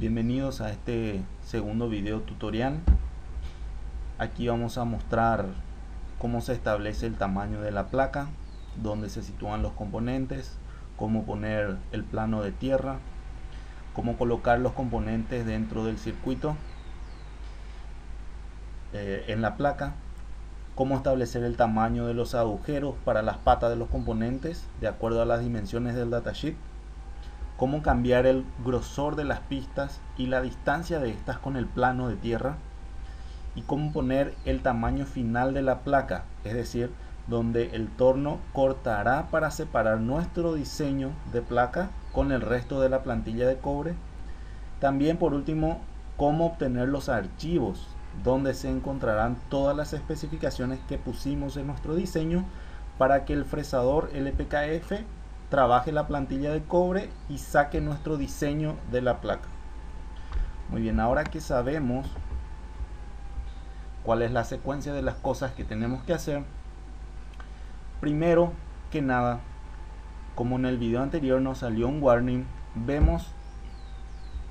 Bienvenidos a este segundo video tutorial. Aquí vamos a mostrar cómo se establece el tamaño de la placa, dónde se sitúan los componentes, cómo poner el plano de tierra, cómo colocar los componentes dentro del circuito eh, en la placa, cómo establecer el tamaño de los agujeros para las patas de los componentes de acuerdo a las dimensiones del datasheet, cómo cambiar el grosor de las pistas y la distancia de estas con el plano de tierra y cómo poner el tamaño final de la placa, es decir, donde el torno cortará para separar nuestro diseño de placa con el resto de la plantilla de cobre. También por último, cómo obtener los archivos donde se encontrarán todas las especificaciones que pusimos en nuestro diseño para que el fresador LPKF trabaje la plantilla de cobre y saque nuestro diseño de la placa. Muy bien, ahora que sabemos cuál es la secuencia de las cosas que tenemos que hacer, primero que nada, como en el video anterior nos salió un warning, vemos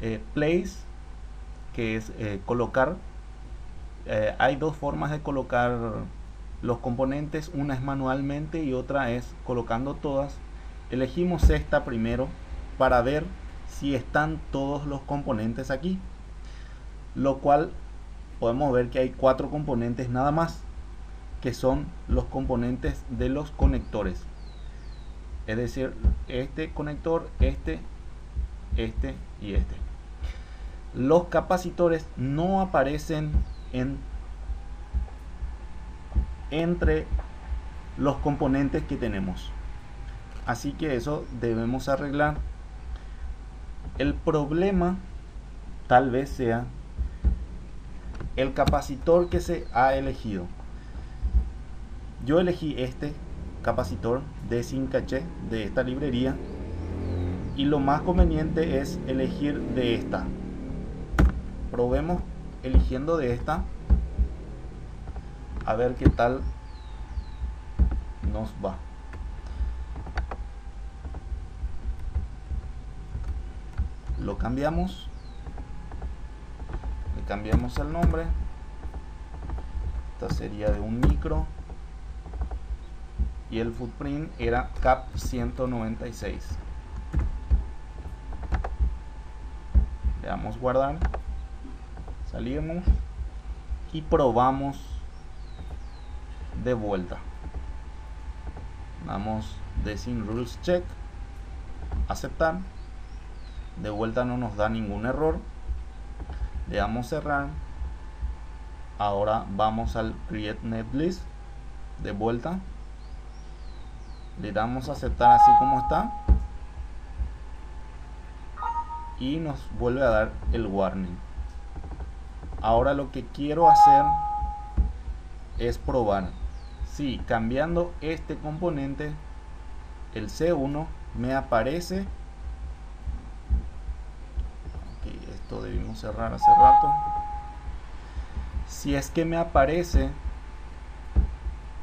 eh, place, que es eh, colocar eh, hay dos formas de colocar los componentes, una es manualmente y otra es colocando todas. Elegimos esta primero para ver si están todos los componentes aquí, lo cual podemos ver que hay cuatro componentes nada más, que son los componentes de los conectores. Es decir, este conector, este, este y este. Los capacitores no aparecen entre los componentes que tenemos. Así que eso debemos arreglar. El problema tal vez sea el capacitor que se ha elegido. Yo elegí este capacitor de sin caché de esta librería y lo más conveniente es elegir de esta. Probemos eligiendo de esta a ver qué tal nos va lo cambiamos. Le cambiamos el nombre. Esta sería de un micro. Y el footprint era cap 196 le damos guardar. Salimos y probamos de vuelta. Damos design rules check. Aceptar de vuelta no nos da ningún error. Le damos cerrar. Ahora vamos al create netlist de vuelta. Le damos aceptar así como está. Y nos vuelve a dar el warning. Ahora lo que quiero hacer es probar. Si cambiando este componente el C1 me aparece cerrar hace rato. Si es que me aparece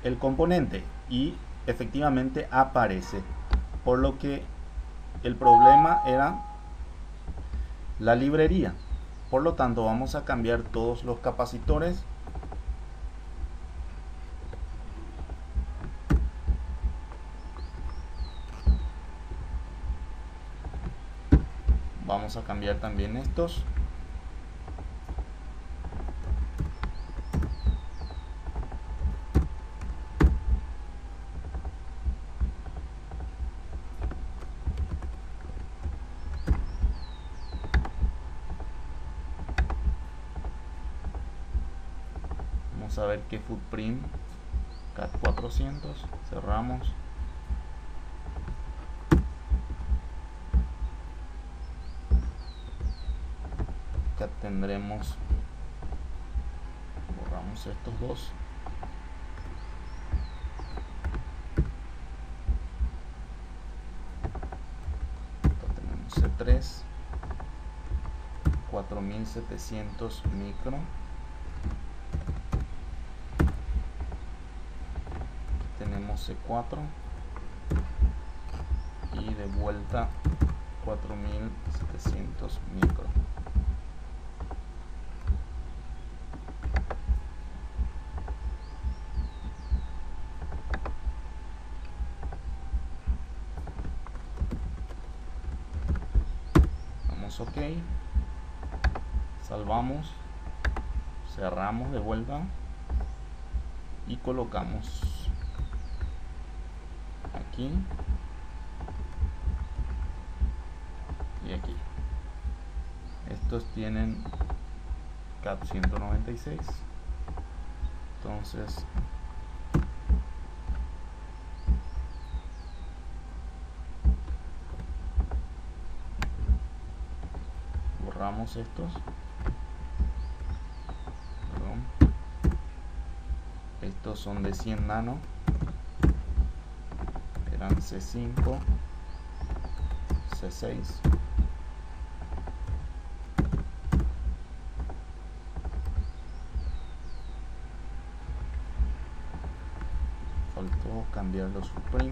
el componente y efectivamente aparece por lo que el problema era la librería. Por lo tanto vamos a cambiar todos los capacitores. Vamos a cambiar también estos qué footprint cat 400 cerramos. Acá tendremos borramos estos dos. Acá tenemos C3 4700 micro C4 y de vuelta 4700 micro. Vamos ok. Salvamos. Cerramos de vuelta. Y colocamos aquí. Y aquí. Estos tienen cap 196 entonces borramos estos. Estos son de 100 nano C5 C6 faltó cambiar los Supreme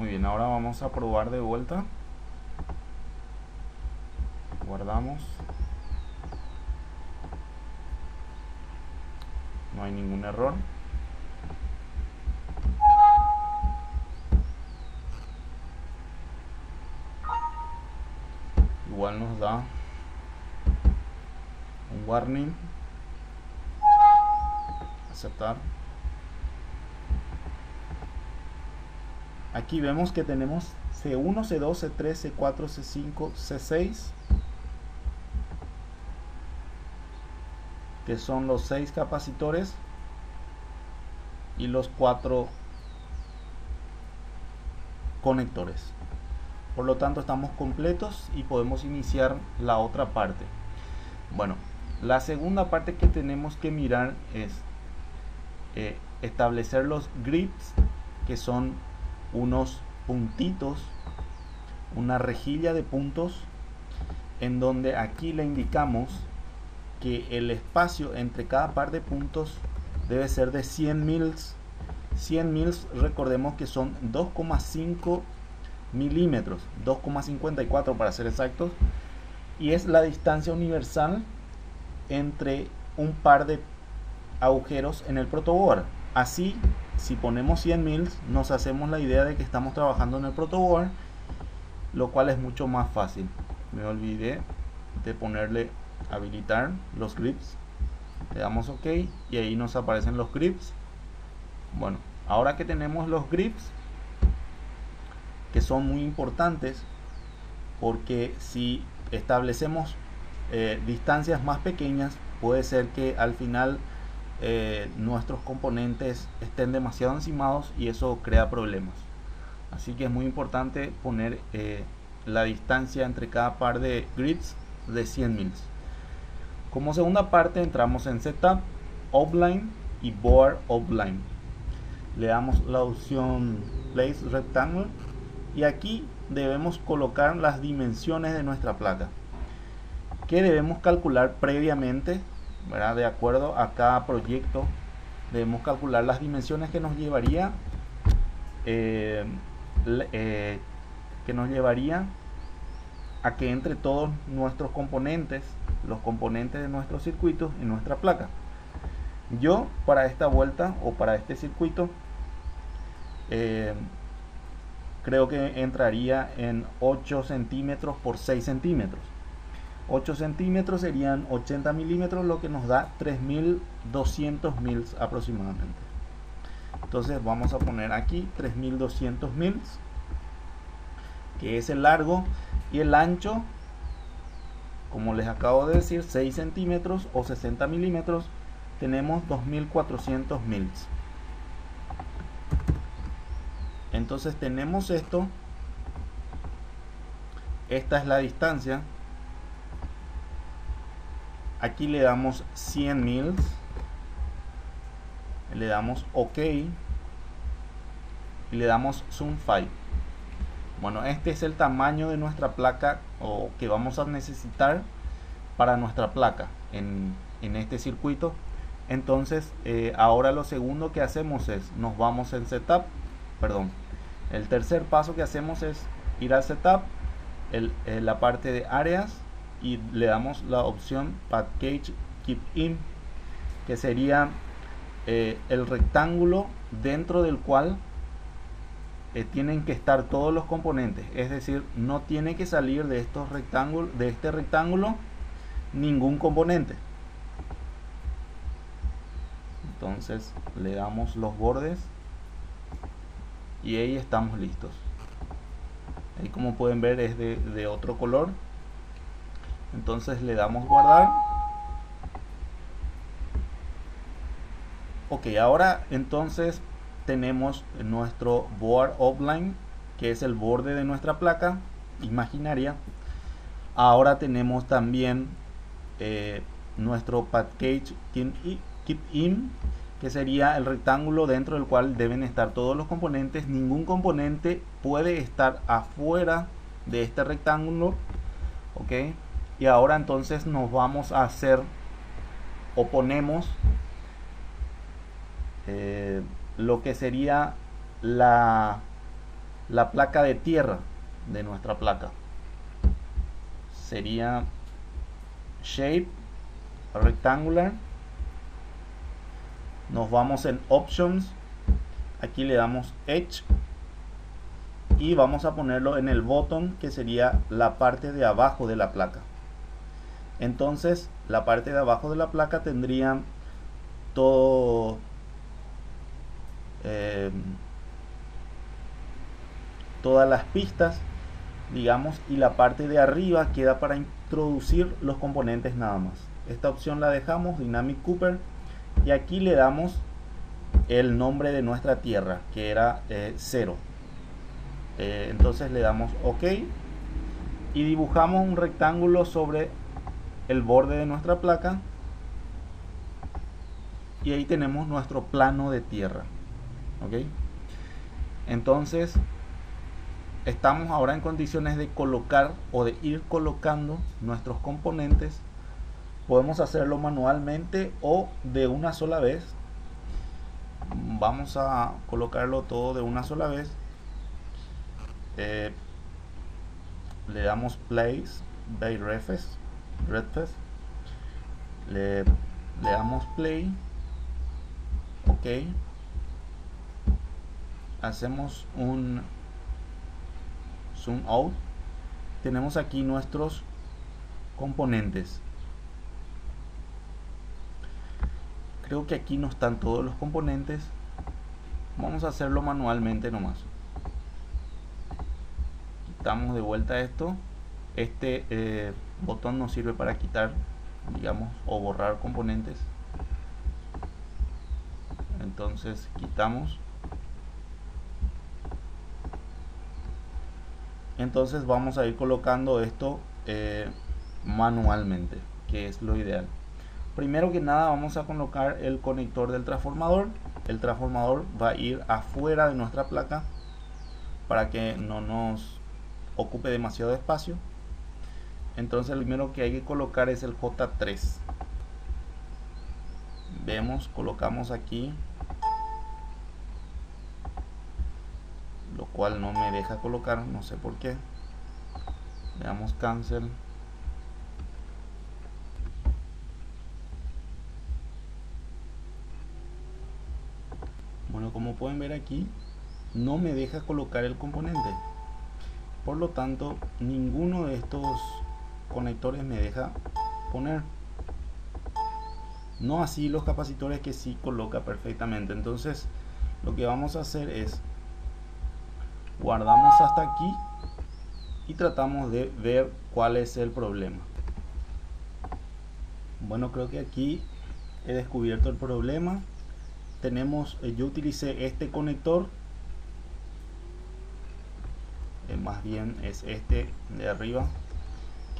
Muy bien, ahora vamos a probar de vuelta. Guardamos. No hay ningún error. Igual nos da un warning. Aceptar. Aquí vemos que tenemos C1, C2, C3, C4, C5, C6 que son los 6 capacitores y los 4 conectores. Por lo tanto estamos completos y podemos iniciar la otra parte. Bueno la segunda parte que tenemos que mirar es eh, establecer los grips que son unos puntitos, una rejilla de puntos en donde aquí le indicamos que el espacio entre cada par de puntos debe ser de 100 mils. 100 mils recordemos que son 2,5 milímetros 2,54 para ser exactos y es la distancia universal entre un par de agujeros en el protoboard. Así si ponemos 100 mils nos hacemos la idea de que estamos trabajando en el protoboard lo cual es mucho más fácil. Me olvidé de ponerle habilitar los grips. Le damos ok y ahí nos aparecen los grips. Bueno ahora que tenemos los grips que son muy importantes porque si establecemos eh, distancias más pequeñas puede ser que al final eh, nuestros componentes estén demasiado encimados y eso crea problemas. Así que es muy importante poner eh, la distancia entre cada par de grids de 100 mils como segunda parte entramos en setup offline y board offline. Le damos la opción place rectangle y aquí debemos colocar las dimensiones de nuestra placa que debemos calcular previamente de acuerdo a cada proyecto. Debemos calcular las dimensiones que nos llevaría eh, eh, que nos llevaría a que entre todos nuestros componentes los componentes de nuestros circuitos en nuestra placa. Yo para esta vuelta o para este circuito eh, creo que entraría en 8 centímetros por 6 centímetros 8 centímetros serían 80 milímetros, lo que nos da 3200 mils aproximadamente. Entonces vamos a poner aquí 3200 mils, que es el largo y el ancho, como les acabo de decir, 6 centímetros o 60 milímetros, tenemos 2400 mils. Entonces tenemos esto, esta es la distancia aquí le damos 100 mils. Le damos ok. Y le damos zoom 5 Bueno, este es el tamaño de nuestra placa o que vamos a necesitar para nuestra placa en, este circuito. Entonces, eh, ahora lo segundo que hacemos es, nos vamos en Setup, perdón, el tercer paso que hacemos es ir al Setup, el, la parte de áreas y le damos la opción Package Keep In, que sería eh, el rectángulo dentro del cual eh, tienen que estar todos los componentes. Es decir no tiene que salir de estos rectángulos de este rectángulo ningún componente. Entonces le damos los bordes y ahí estamos listos. Ahí como pueden ver es de, de otro color entonces le damos guardar. Ok ahora entonces tenemos nuestro board offline que es el borde de nuestra placa imaginaria. Ahora tenemos también eh, nuestro package keep in que sería el rectángulo dentro del cual deben estar todos los componentes. Ningún componente puede estar afuera de este rectángulo ok y ahora entonces nos vamos a hacer o ponemos eh, lo que sería la, la placa de tierra de nuestra placa. Sería shape rectangular. Nos vamos en options. Aquí le damos edge y vamos a ponerlo en el botón que sería la parte de abajo de la placa. Entonces, la parte de abajo de la placa tendría todo Em, todas las pistas digamos y la parte de arriba queda para introducir los componentes nada más. Esta opción la dejamos Dynamic Cooper y aquí le damos el nombre de nuestra tierra que era 0 eh, eh, entonces le damos ok y dibujamos un rectángulo sobre el borde de nuestra placa. Y ahí tenemos nuestro plano de tierra ok entonces estamos ahora en condiciones de colocar o de ir colocando nuestros componentes. Podemos hacerlo manualmente o de una sola vez. Vamos a colocarlo todo de una sola vez. Eh, le damos place by refes le, le damos play ok hacemos un zoom out tenemos aquí nuestros componentes. Creo que aquí no están todos los componentes vamos a hacerlo manualmente nomás. Quitamos de vuelta esto este eh, botón nos sirve para quitar digamos o borrar componentes. Entonces quitamos. Entonces vamos a ir colocando esto eh, manualmente que es lo ideal. Primero que nada vamos a colocar el conector del transformador. El transformador va a ir afuera de nuestra placa para que no nos ocupe demasiado espacio entonces lo primero que hay que colocar es el J3 vemos colocamos aquí. Lo cual no me deja colocar no sé por qué. Le damos cancel. Bueno como pueden ver aquí no me deja colocar el componente. Por lo tanto ninguno de estos conectores me deja poner. No así los capacitores que sí coloca perfectamente. Entonces lo que vamos a hacer es guardamos hasta aquí y tratamos de ver cuál es el problema. Bueno creo que aquí he descubierto el problema. Tenemos eh, yo utilicé este conector. Eh, más bien es este de arriba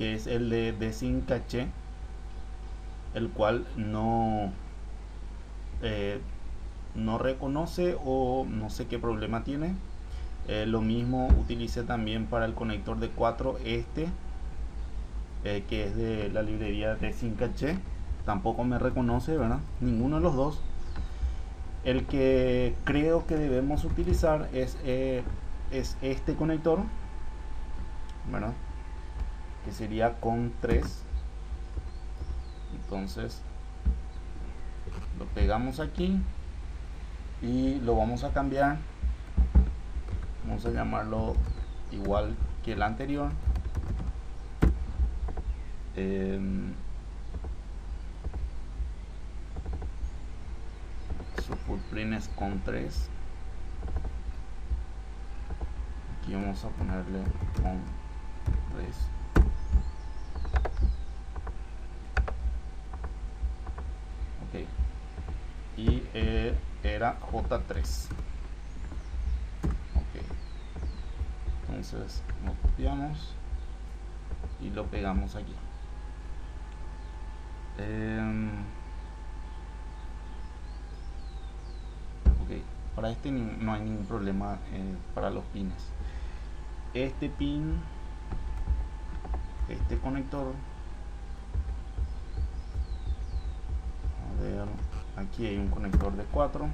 que es el de desin caché el cual no eh, no reconoce o no sé qué problema tiene. Eh, lo mismo utilicé también para el conector de 4 este eh, que es de la librería de Sincache tampoco me reconoce verdad ninguno de los dos. El que creo que debemos utilizar es, es este conector ¿verdad? Que sería con 3 entonces lo pegamos aquí y lo vamos a cambiar. Vamos a llamarlo igual que el anterior. Em, su footprint es con 3 aquí vamos a ponerle con 3 y eh, era J3 ok. Entonces lo copiamos y lo pegamos aquí. Em, para este no hay ningún problema eh, para los pines. Este pin este conector a ver aquí hay un conector de 4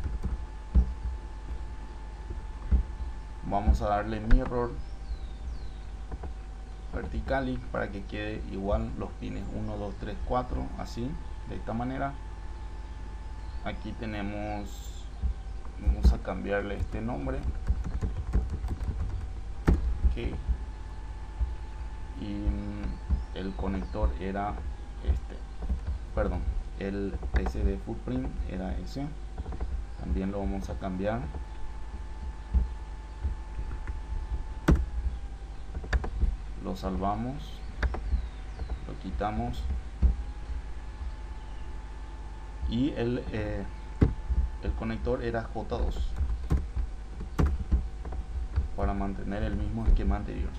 vamos a darle mirror vertical para que quede igual los pines. 1 2 3 4 así de esta manera. Aquí tenemos vamos a cambiarle este nombre y el conector era este. Perdón el SD footprint era ese. También lo vamos a cambiar. Lo salvamos. Lo quitamos. Y el, eh, el conector era J2 para mantener el mismo esquema anterior.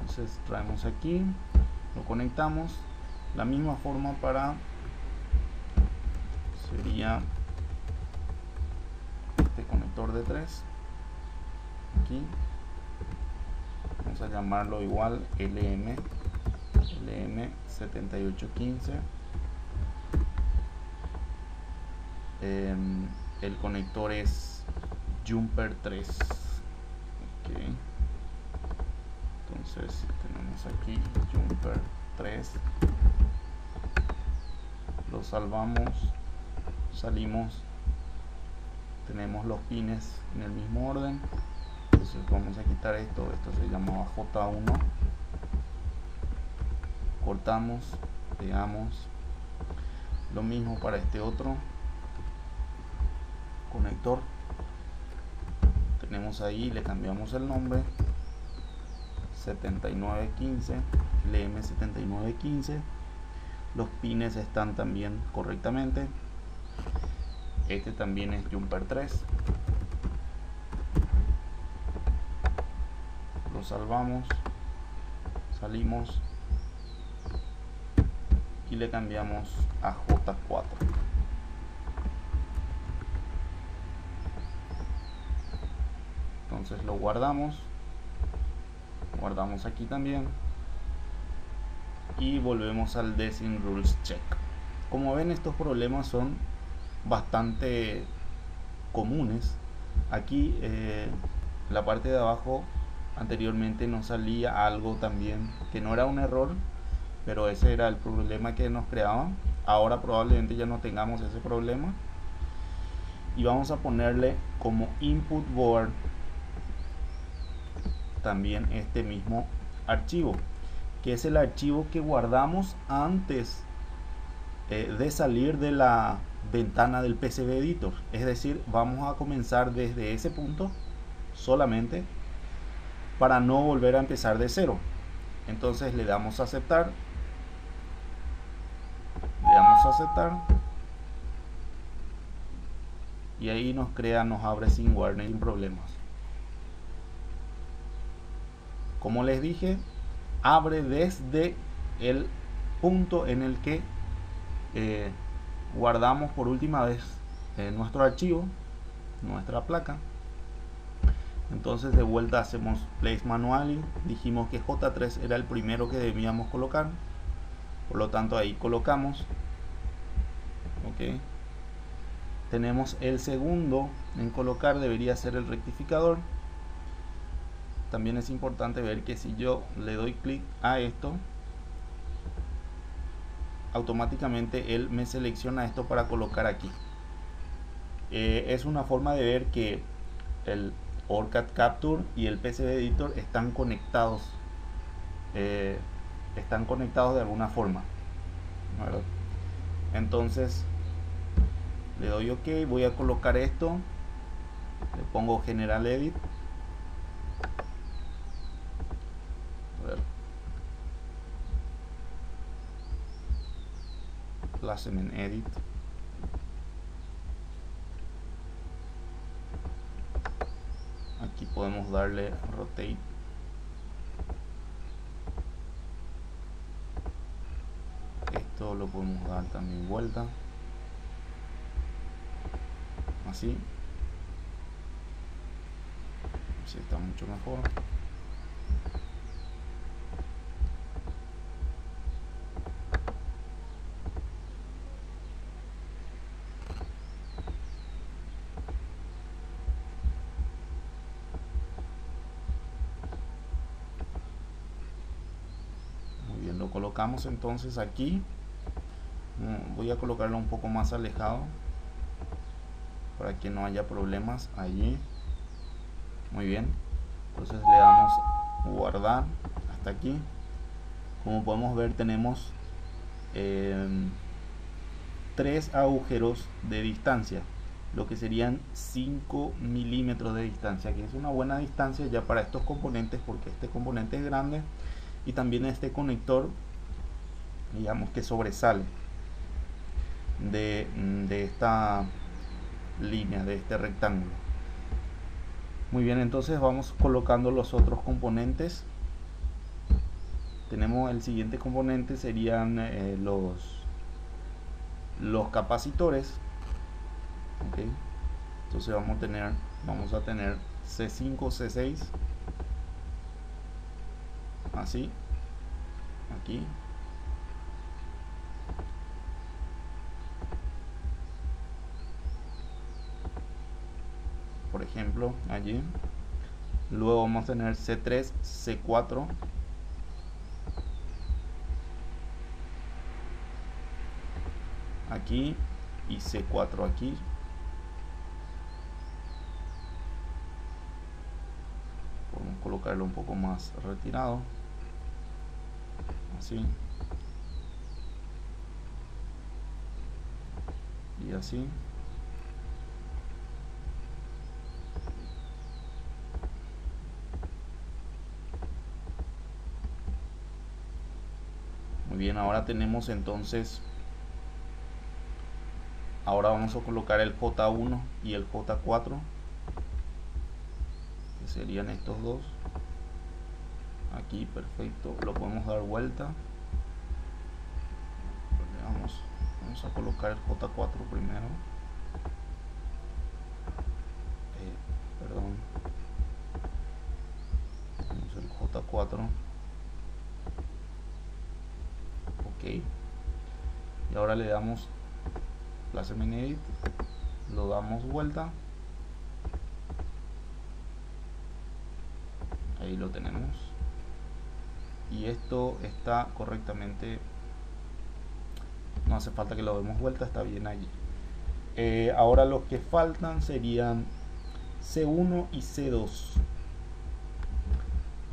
Entonces traemos aquí lo conectamos. La misma forma para sería este conector de 3 aquí. Vamos a llamarlo igual LM LM 7815 em, el conector es Jumper 3 entonces tenemos aquí Jumper 3 lo salvamos salimos tenemos los pines en el mismo orden entonces vamos a quitar esto esto se llamaba J1 cortamos pegamos lo mismo para este otro conector. Tenemos ahí le cambiamos el nombre 7915 LM7915 los pines están también correctamente este también es Jumper 3 lo salvamos. Salimos. Y le cambiamos a J4 entonces lo guardamos. Guardamos aquí también. Y volvemos al Design Rules Check. Como ven estos problemas son bastante comunes. Aquí eh, la parte de abajo anteriormente nos salía algo también que no era un error, pero ese era el problema que nos creaban. Ahora probablemente ya no tengamos ese problema. Y vamos a ponerle como input board también este mismo archivo, que es el archivo que guardamos antes eh, de salir de la ventana del PCB Editor. Es decir, vamos a comenzar desde ese punto solamente para no volver a empezar de cero. Entonces le damos a aceptar. Le damos a aceptar. Y ahí nos crea, nos abre sin warning, sin problemas. Como les dije, abre desde el punto en el que eh, guardamos por última vez nuestro archivo, nuestra placa. entonces de vuelta hacemos place manual dijimos que J3 era el primero que debíamos colocar. Por lo tanto ahí colocamos. Ok. Tenemos el segundo en colocar debería ser el rectificador. También es importante ver que si yo le doy clic a esto automáticamente él me selecciona esto para colocar aquí. Eh, es una forma de ver que el OrCAD Capture y el PCB Editor están conectados. Eh, están conectados de alguna forma entonces le doy ok voy a colocar esto. Le pongo general edit placement edit aquí podemos darle rotate. Esto lo podemos dar también vuelta. Así. Así está mucho mejor entonces aquí. Mm, voy a colocarlo un poco más alejado para que no haya problemas allí. Muy bien. Entonces le damos guardar hasta aquí. Como podemos ver tenemos em, tres agujeros de distancia lo que serían 5 milímetros de distancia que es una buena distancia ya para estos componentes porque este componente es grande y también este conector digamos que sobresale de, de esta línea de este rectángulo. Muy bien entonces vamos colocando los otros componentes. Tenemos el siguiente componente serían eh, los los capacitores. Entonces vamos a tener vamos a tener C5 C6 así. Aquí por ejemplo allí. Luego vamos a tener C3 C4 aquí y C4 aquí. Podemos colocarlo un poco más retirado. Así. Y así muy bien ahora tenemos entonces ahora vamos a colocar el J1 y el J4 que serían estos dos. Aquí perfecto lo podemos dar vuelta. Vamos, vamos a colocar el J4 primero. Eh, perdón. Vamos el J4 ok y le damos placement edit lo damos vuelta. Ahí lo tenemos. Y esto está correctamente no hace falta que lo demos vuelta está bien allí. Eh, ahora los que faltan serían C1 y C2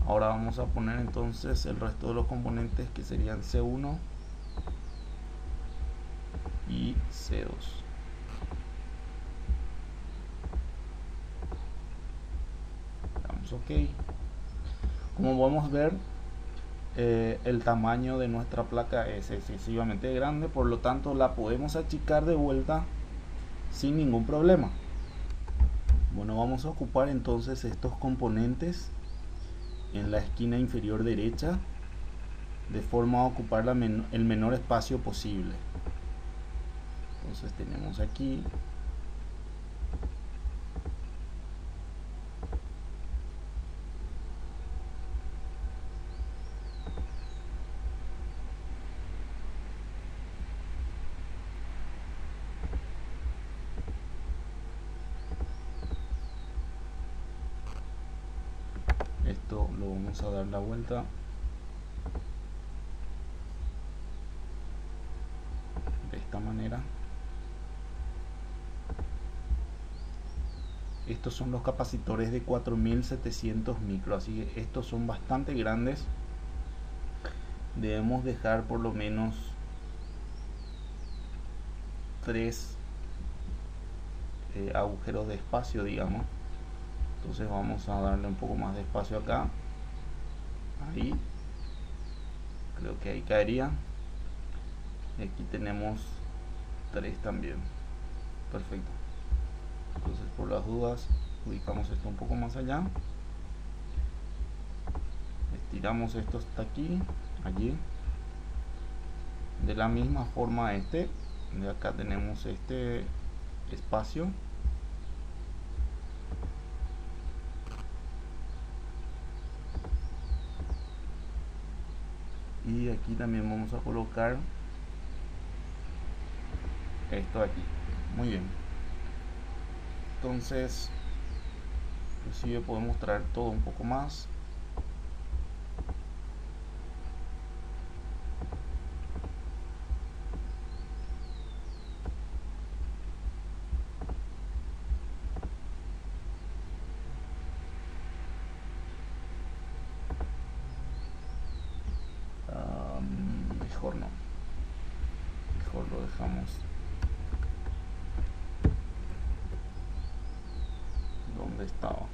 ahora vamos a poner entonces el resto de los componentes que serían C1 y C2 damos ok. Como podemos ver eh, el tamaño de nuestra placa es excesivamente grande por lo tanto la podemos achicar de vuelta sin ningún problema. Bueno vamos a ocupar entonces estos componentes en la esquina inferior derecha de forma a ocupar el menor espacio posible. Entonces tenemos aquí esto lo a dar la vuelta. De esta manera. Estos son los capacitores de 4700 micro así que estos son bastante grandes. Debemos dejar por lo menos tres eh, agujeros de espacio digamos. Entonces vamos a darle un poco más de espacio acá ahí creo que ahí caería. Y aquí tenemos tres también. Perfecto. Entonces por las dudas ubicamos esto un poco más allá. Estiramos esto hasta aquí allí. De la misma forma este. De acá tenemos este espacio y aquí también vamos a colocar esto aquí. Muy bien. Entonces inclusive podemos traer todo un poco más mejor no mejor lo dejamos donde estaba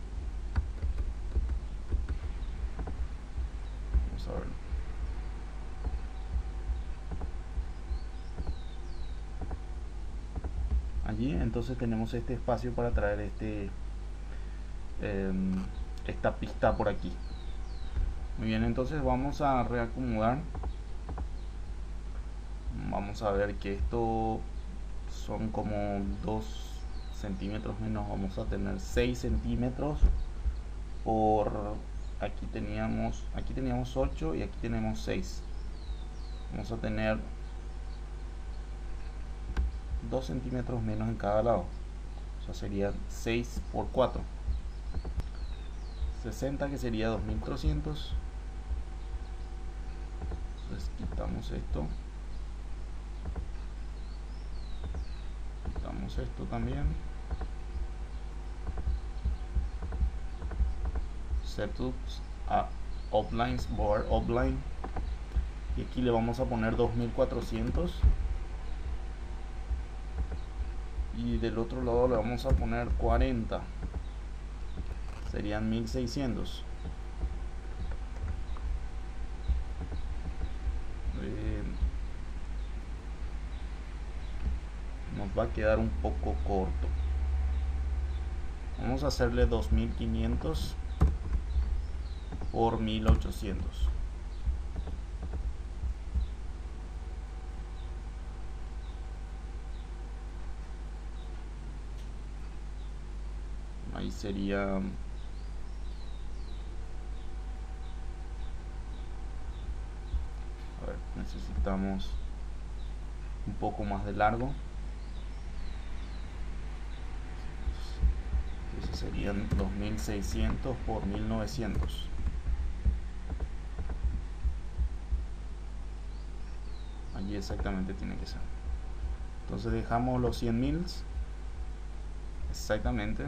vamos a ver allí entonces tenemos este espacio para traer este em, esta pista por aquí. Muy bien entonces vamos a reacomodar. Vamos a ver que esto son como 2 centímetros menos vamos a tener 6 centímetros. Por aquí teníamos aquí teníamos 8 y aquí tenemos 6 vamos a tener 2 centímetros menos en cada lado. O sea sería 6 por 4 60 que sería 2300 entonces quitamos esto. Esto también. Setups a outlines board outline y aquí le vamos a poner 2400 y del otro lado le vamos a poner 40 serían 1600 va a quedar un poco corto. Vamos a hacerle 2500 por 1800 sería ver necesitamos un poco más de largo. Serían 2600 por 1900 allí exactamente tiene que ser. Entonces dejamos los 100 mils exactamente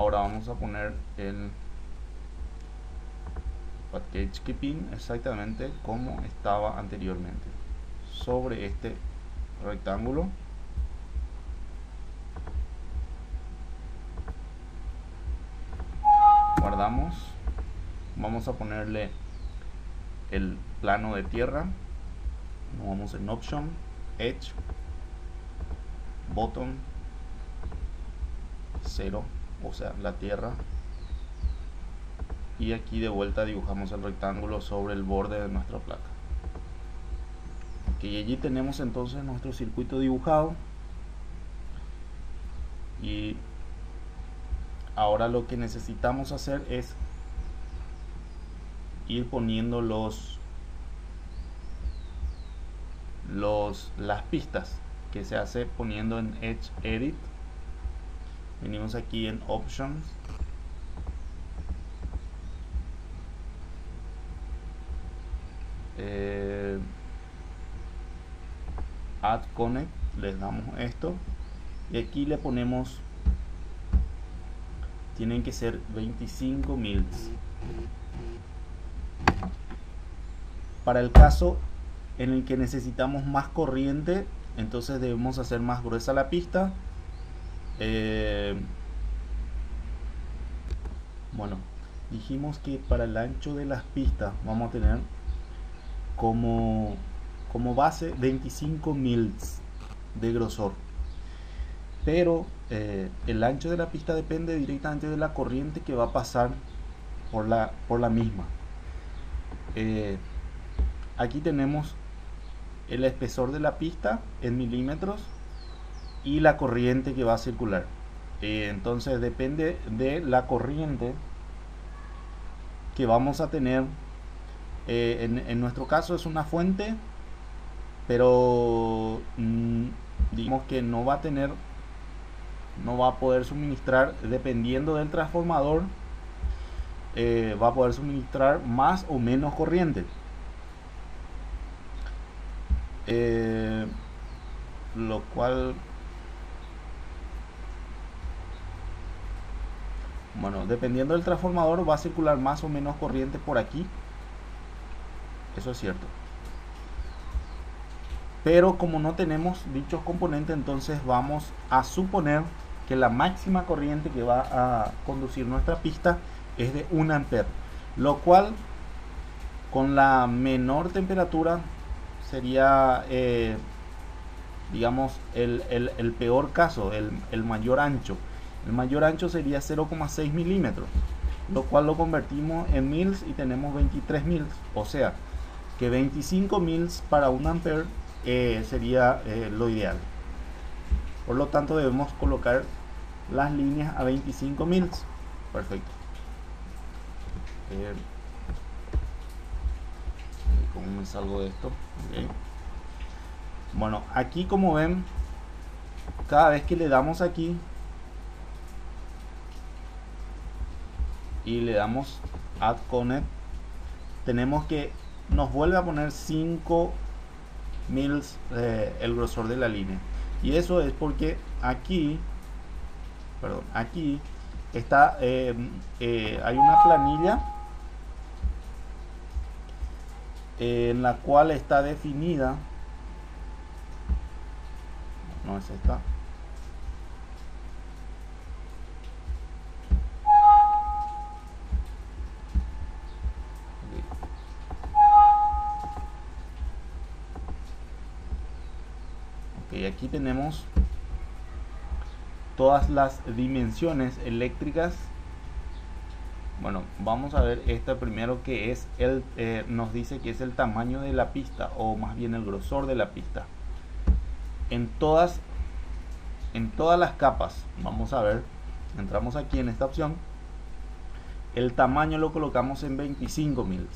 ahora vamos a poner el package keeping exactamente como estaba anteriormente. Sobre este rectángulo. Vamos a ponerle el plano de tierra. Nos vamos en option edge bottom 0 o sea la tierra. Y aquí de vuelta dibujamos el rectángulo sobre el borde de nuestra placa. Ok allí tenemos entonces nuestro circuito dibujado. Y ahora lo que necesitamos hacer es ir poniendo los los las pistas que se hace poniendo en Edge Edit venimos aquí en options. Eh, add connect les damos esto. Y aquí le ponemos tienen que ser 25 mils. Para el caso en el que necesitamos más corriente entonces debemos hacer más gruesa la pista eh, bueno dijimos que para el ancho de las pistas vamos a tener como como base 25 mils de grosor. Pero eh, el ancho de la pista depende directamente de la corriente que va a pasar por la, por la misma. Eh, aquí tenemos el espesor de la pista en milímetros y la corriente que va a circular. Eh, entonces depende de la corriente que vamos a tener. En, en, nuestro caso es una fuente pero mm, digamos que no va a tener no va a poder suministrar dependiendo del transformador eh, va a poder suministrar más o menos corriente. Eh, lo cual bueno dependiendo del transformador va a circular más o menos corriente por aquí. Eso es cierto. Pero como no tenemos dichos componentes entonces vamos a suponer que la máxima corriente que va a conducir nuestra pista es de 1 ampere lo cual con la menor temperatura sería eh, digamos el, el, peor caso el, el, mayor ancho el mayor ancho sería 0,6 milímetros lo cual lo convertimos en mils y tenemos 23 mils o sea que 25 mils para 1 ampere eh, sería eh, lo ideal. Por lo tanto debemos colocar las líneas a 25 mil. Perfecto. Eh, ¿Cómo me salgo de esto? Bueno, aquí como ven, cada vez que le damos aquí y le damos Add Connect, tenemos que nos vuelve a poner 5 mils eh, el grosor de la línea. Y eso es porque aquí perdón aquí está eh, eh, hay una planilla en la cual está definida no es esta aquí tenemos todas las dimensiones eléctricas. Bueno vamos a ver esta primero que es el eh, nos dice que es el tamaño de la pista o más bien el grosor de la pista. En todas en todas las capas vamos a ver entramos aquí en esta opción el tamaño lo colocamos en 25 mil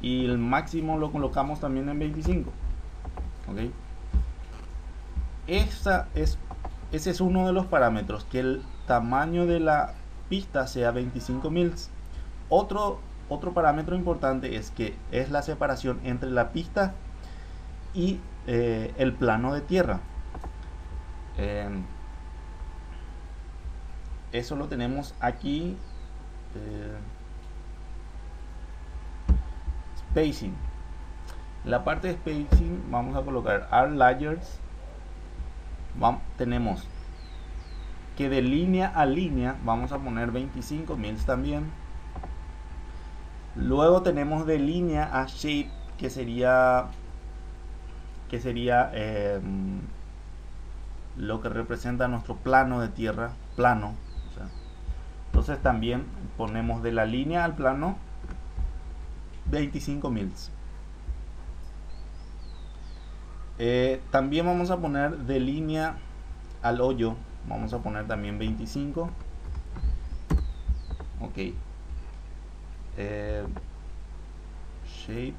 y el máximo lo colocamos también en 25 ok esa es, ese es uno de los parámetros, que el tamaño de la pista sea 25 mils. Otro, otro parámetro importante es que es la separación entre la pista y eh, el plano de tierra. Em, eso lo tenemos aquí. Eh, spacing. la parte de spacing vamos a colocar R layers tenemos que de línea a línea vamos a poner 25 mil también. Luego tenemos de línea a shape que sería que sería em, lo que representa nuestro plano de tierra plano entonces también ponemos de la línea al plano 25 mil eh, también vamos a poner de línea al hoyo. Vamos a poner también 25 ok. Eh, shape.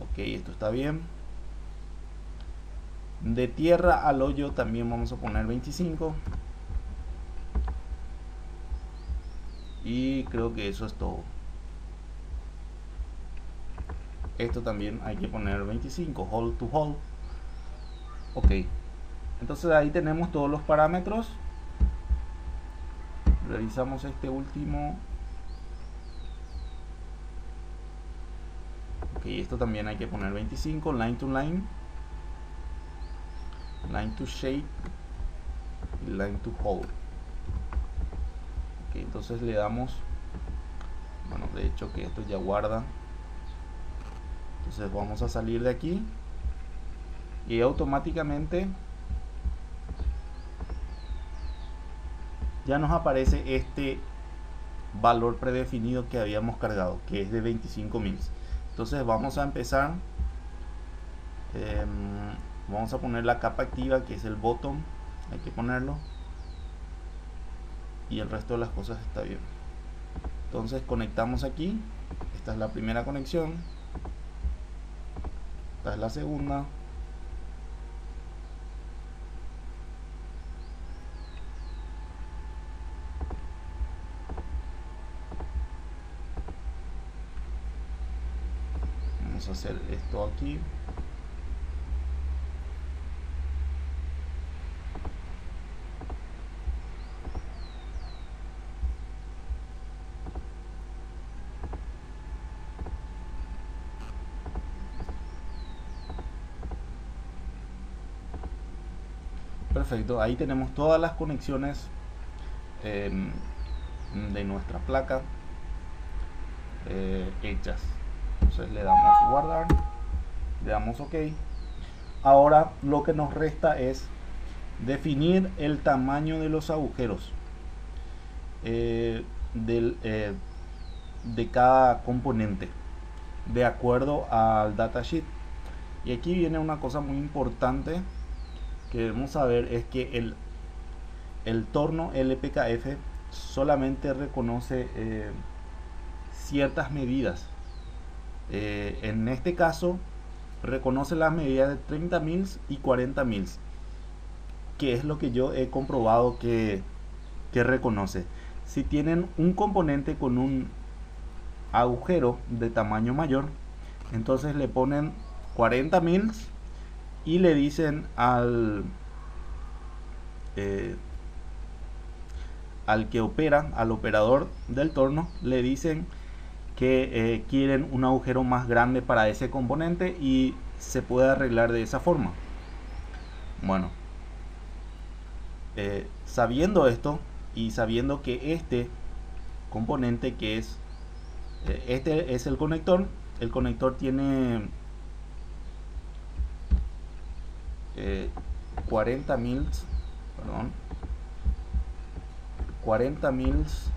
Ok esto está bien. De tierra al hoyo también vamos a poner 25 y creo que eso es todo esto también hay que poner 25 hole to hole. Ok. Entonces ahí tenemos todos los parámetros. Revisamos este último. Ok esto también hay que poner 25 line to line. Line to shape y line to hole. Ok entonces le damos bueno de hecho que esto ya guarda entonces vamos a salir de aquí y automáticamente ya nos aparece este valor predefinido que habíamos cargado que es de 25 mil entonces vamos a empezar em, vamos a poner la capa activa que es el bottom hay que ponerlo y el resto de las cosas está bien. Entonces conectamos aquí esta es la primera conexión esta es la segunda. Vamos a hacer esto aquí perfecto. Ahí tenemos todas las conexiones em, de nuestra placa eh, hechas. Entonces le damos guardar le damos ok. Ahora lo que nos resta es definir el tamaño de los agujeros eh, del, eh, de cada componente de acuerdo al datasheet. Y aquí viene una cosa muy importante que debemos saber es que el, el torno LPKF solamente reconoce eh, ciertas medidas. Eh, en este caso, reconoce las medidas de 30 mils y 40 mils, que es lo que yo he comprobado que, que reconoce. Si tienen un componente con un agujero de tamaño mayor, entonces le ponen 40 mils y le dicen al eh, al que opera, al operador del torno, le dicen que eh, quieren un agujero más grande para ese componente y se puede arreglar de esa forma. Bueno, eh, sabiendo esto y sabiendo que este componente que es este es el conector, el conector tiene 40 mils perdón. 40 mils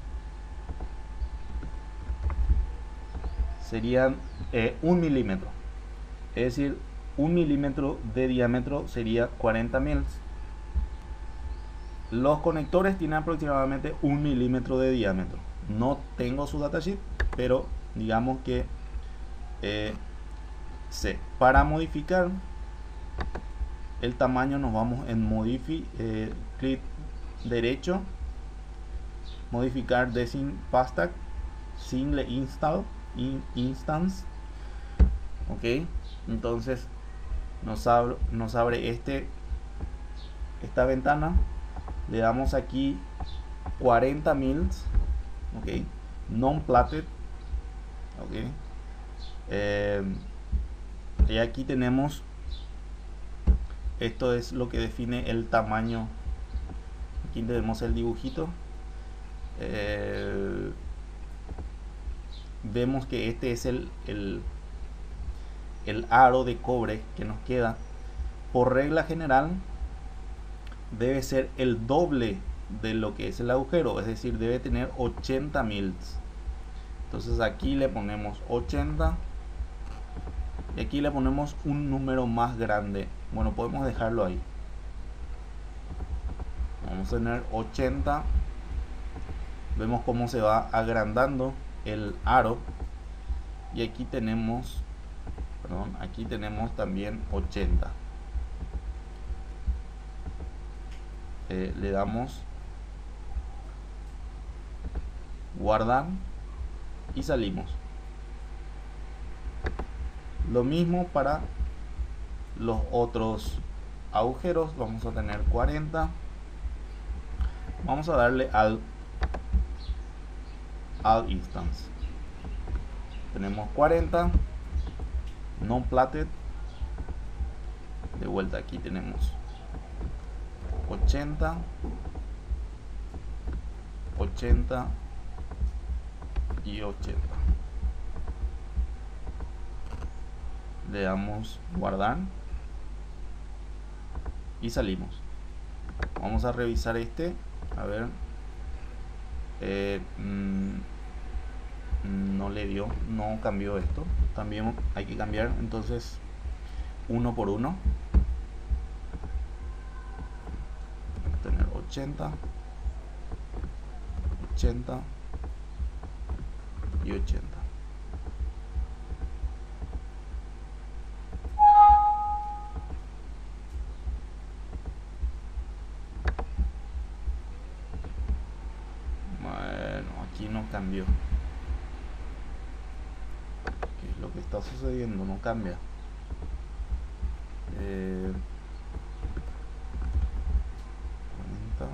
serían eh, un milímetro. Es decir un milímetro de diámetro sería 40 mils. Los conectores tienen aproximadamente un milímetro de diámetro. No tengo su datasheet pero digamos que eh, sé para modificar el tamaño nos vamos en modify eh, clic derecho modificar design pasta single install in instance. Ok entonces nos abre, nos abre este esta ventana. Le damos aquí 40 mils ok non platted ok. Eh, y aquí tenemos esto es lo que define el tamaño. Aquí tenemos el dibujito. Eh, vemos que este es el, el, el aro de cobre que nos queda. Por regla general debe ser el doble de lo que es el agujero es decir debe tener 80 mils. Entonces aquí le ponemos 80 y aquí le ponemos un número más grande. Bueno podemos dejarlo ahí. Vamos a tener 80 vemos cómo se va agrandando el aro. Y aquí tenemos perdón aquí tenemos también 80 eh, le damos guardar y salimos lo mismo para los otros agujeros. Vamos a tener 40 vamos a darle al al instance. Tenemos 40 non platted. De vuelta aquí tenemos 80 80 y 80 le damos guardar y salimos. Vamos a revisar este a ver eh, mm, no le dio no cambió esto. También hay que cambiar entonces uno por uno. Tener 80 80 y 80 aquí no cambió ¿qué es lo que está sucediendo? no cambia eh, 40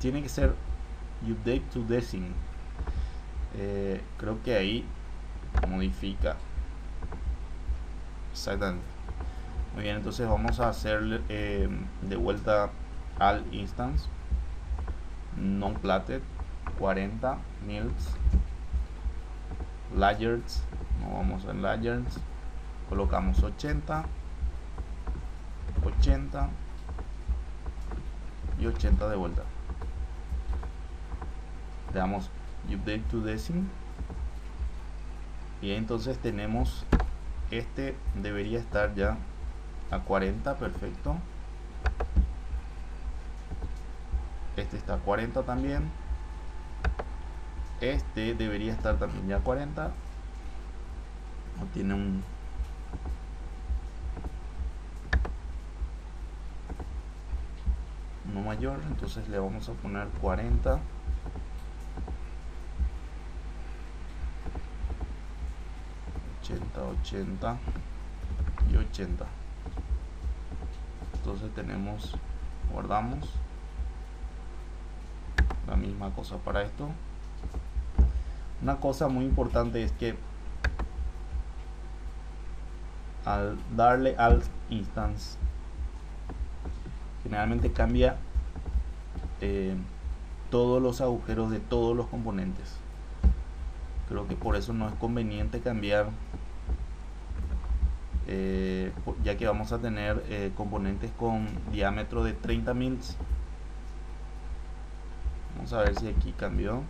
tiene que ser update to design eh, creo que ahí modifica. Exactamente. Muy bien entonces vamos a hacer eh, de vuelta al instance. Non platted 40 mils. Layers no vamos en layers colocamos 80 80 y 80 de vuelta le damos update to design y entonces tenemos este debería estar ya a 40 perfecto. Este está a 40 también. Este debería estar también ya a 40 no tiene un no mayor entonces le vamos a poner 40 80 80 y 80 entonces tenemos guardamos la misma cosa para esto. Una cosa muy importante es que al darle al instance generalmente cambia eh, todos los agujeros de todos los componentes. Creo que por eso no es conveniente cambiar eh, ya que vamos a tener eh, componentes con diámetro de 30 mils. Vamos a ver si aquí cambió.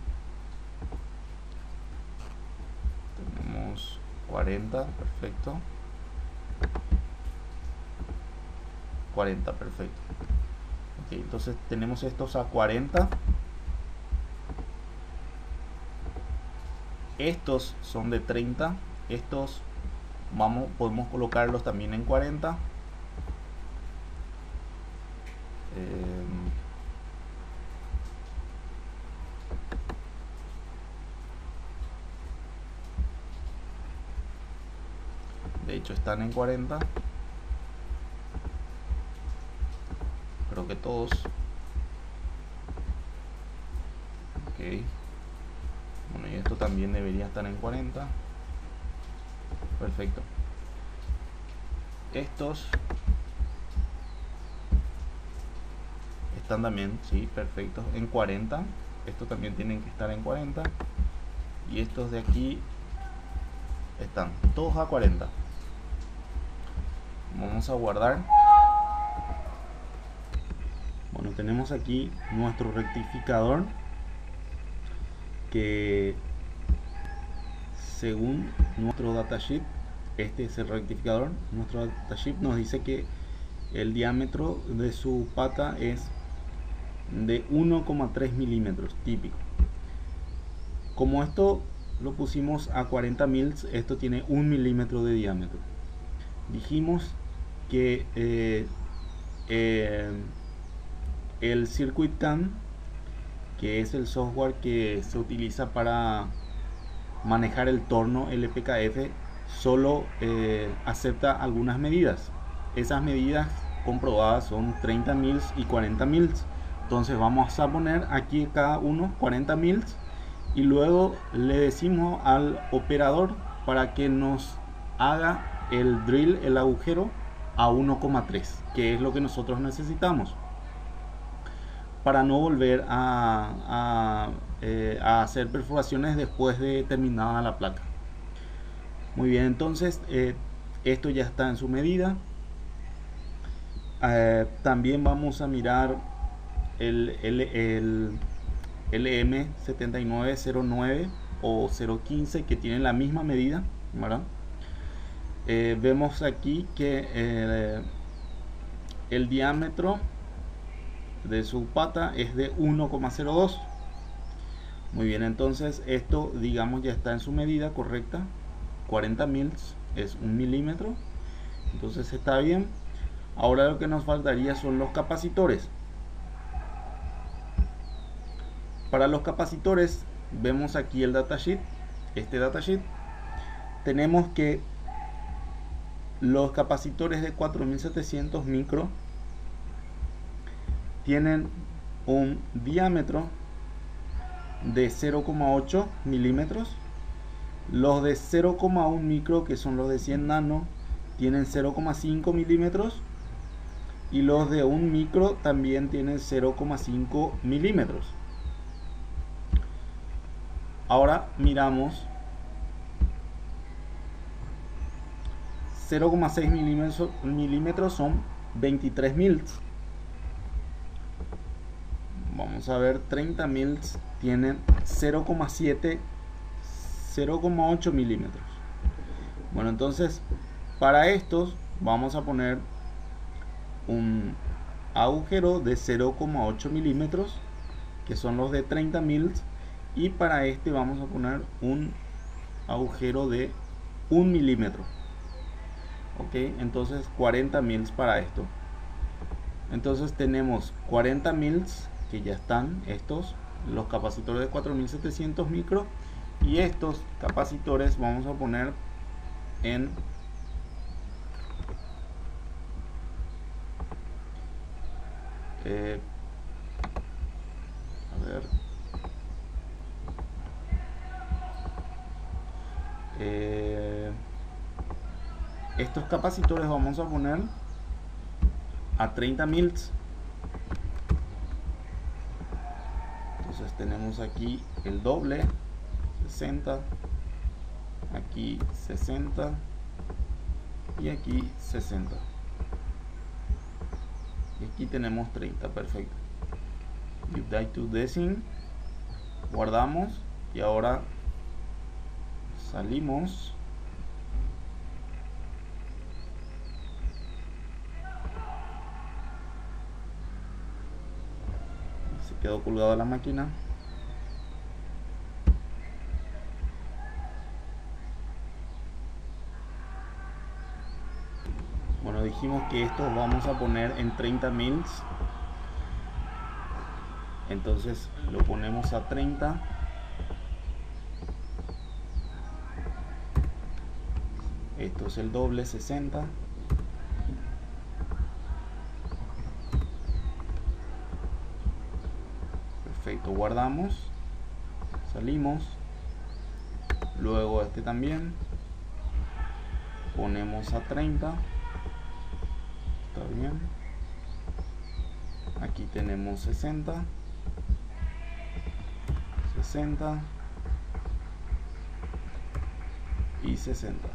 Tenemos 40 perfecto. 40 perfecto. Entonces tenemos estos a 40 estos son de 30 estos vamos podemos colocarlos también en 40 eh, de hecho están en 40 creo que todos. Ok. Bueno y esto también debería estar en 40 perfecto. Estos están también sí perfectos en 40 estos también tienen que estar en 40 y estos de aquí están todos a 40 vamos a guardar. Bueno tenemos aquí nuestro rectificador que según nuestro datasheet este es el rectificador nuestro datasheet nos dice que el diámetro de su pata es de 1,3 milímetros típico. Como esto lo pusimos a 40 mils esto tiene un milímetro de diámetro. Dijimos que eh, eh, el Circuit CAN que es el software que se utiliza para manejar el torno LPKF solo eh, acepta algunas medidas. Esas medidas comprobadas son 30 mils y 40 mils. Entonces vamos a poner aquí cada uno 40 mils y luego le decimos al operador para que nos haga el drill el agujero a 1,3 que es lo que nosotros necesitamos. Para no volver a, eh, hacer perforaciones después de terminada la placa. Muy bien entonces eh, esto ya está en su medida. Eh, también vamos a mirar el, el, LM7909 o 015 que tienen la misma medida vemos aquí que el diámetro de su pata es de 1,02 muy bien entonces esto digamos ya está en su medida correcta. 40 mils es un milímetro. Entonces está bien. Ahora lo que nos faltaría son los capacitores. Para los capacitores vemos aquí el datasheet este datasheet. Tenemos que los capacitores de 4700 micro tienen un diámetro de 0,8 milímetros. Los de 0,1 micro que son los de 100 nano tienen 0,5 milímetros. Y los de 1 micro también tienen 0,5 milímetros. Ahora miramos 0,6 milímetros, son 23 mils. Vamos a ver 30 mils tienen 0,7 0,8 milímetros. Bueno, entonces para estos vamos a poner un agujero de 0,8 milímetros que son los de 30 mils y para este vamos a poner un agujero de un milímetro ok entonces 40 mils para esto entonces tenemos 40 mils que ya están estos los capacitores de 4700 micro y estos capacitores vamos a poner en eh, a Eh, estos capacitores vamos a poner a 30 mils entonces tenemos aquí el doble 60 aquí 60 y aquí 60 y aquí tenemos 30 perfecto. You die to design guardamos. Y ahora salimos se quedó colgada la máquina. Bueno dijimos que esto vamos a poner en 30 mils. Entonces lo ponemos a 30 esto es el doble 60 guardamos salimos luego este también ponemos a 30 está bien aquí tenemos 60 60 y 60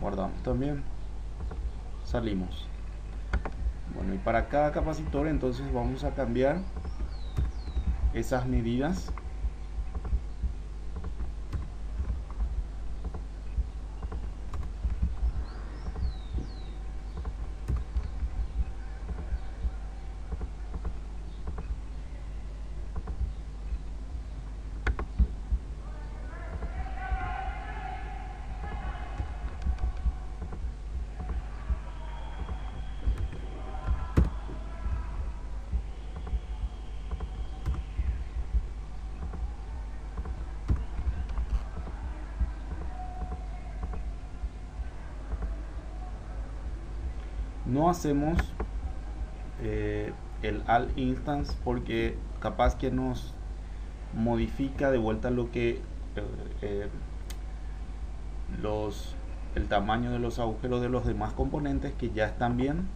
guardamos también salimos bueno y para cada capacitor entonces vamos a cambiar esas medidas no hacemos eh, el al instance porque capaz que nos modifica de vuelta lo que eh, eh, los el tamaño de los agujeros de los demás componentes que ya están bien.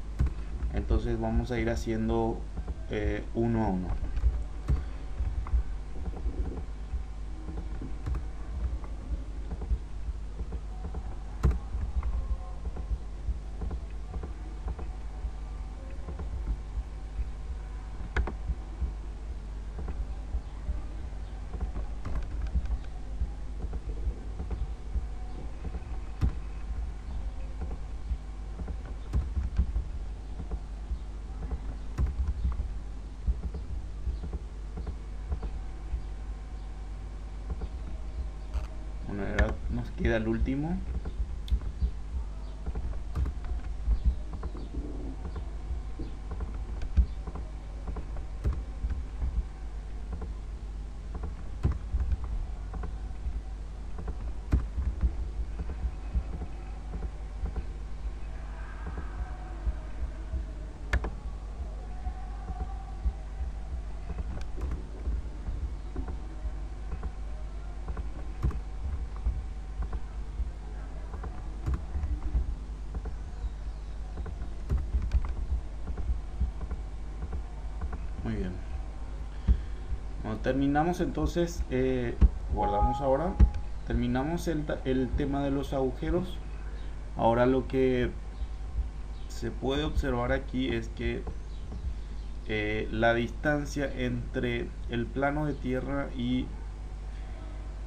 Entonces vamos a ir haciendo uno a uno el último terminamos entonces, eh, guardamos ahora, terminamos el, tema de los agujeros. Ahora lo que se puede observar aquí es que eh, la distancia entre el plano de tierra y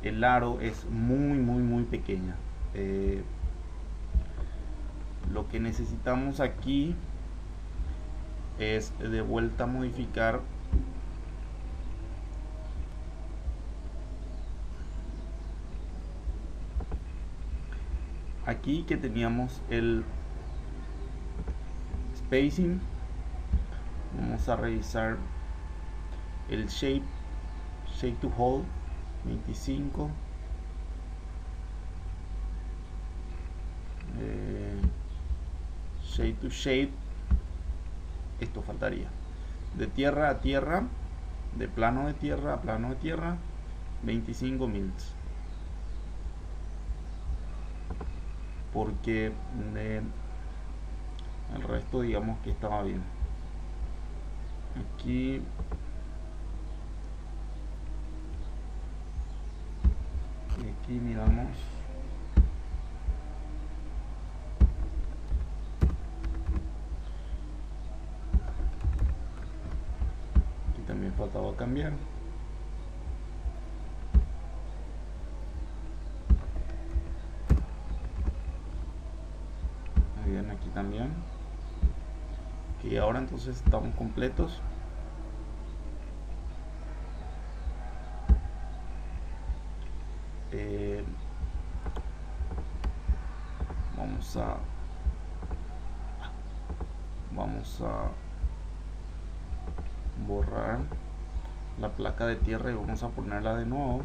el aro es muy muy muy pequeña eh, lo que necesitamos aquí es de vuelta modificar aquí que teníamos el spacing vamos a revisar el shape shape to hold 25 eh, shape to shape esto faltaría. De tierra a tierra de plano de tierra a plano de tierra 25 mils porque el resto digamos que estaba bien. Aquí y aquí miramos. Aquí también faltaba cambiar aquí también. Y ahora entonces estamos completos. Eh, vamos a vamos a borrar la placa de tierra y vamos a ponerla de nuevo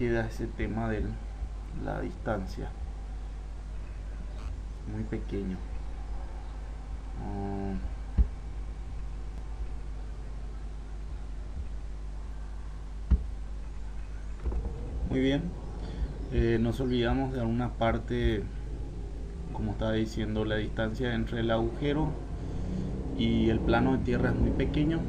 queda ese tema de la distancia. Muy pequeño. Ah. muy bien. Eh, nos olvidamos de alguna parte como estaba diciendo la distancia entre el agujero y el plano de tierra es muy pequeño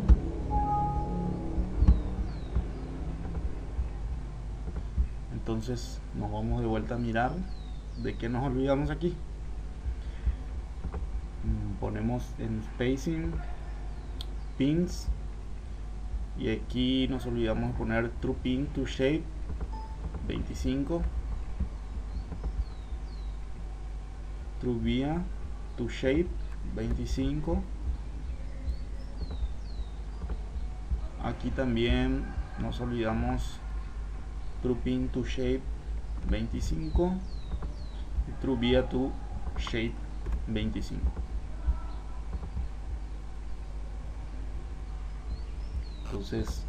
entonces nos vamos de vuelta a mirar de qué nos olvidamos aquí. Mm, ponemos en spacing pins y aquí nos olvidamos de poner true pin to shape 25 true via to shape 25 aquí también nos olvidamos true pin to shape 25 y true via to shape 25 entonces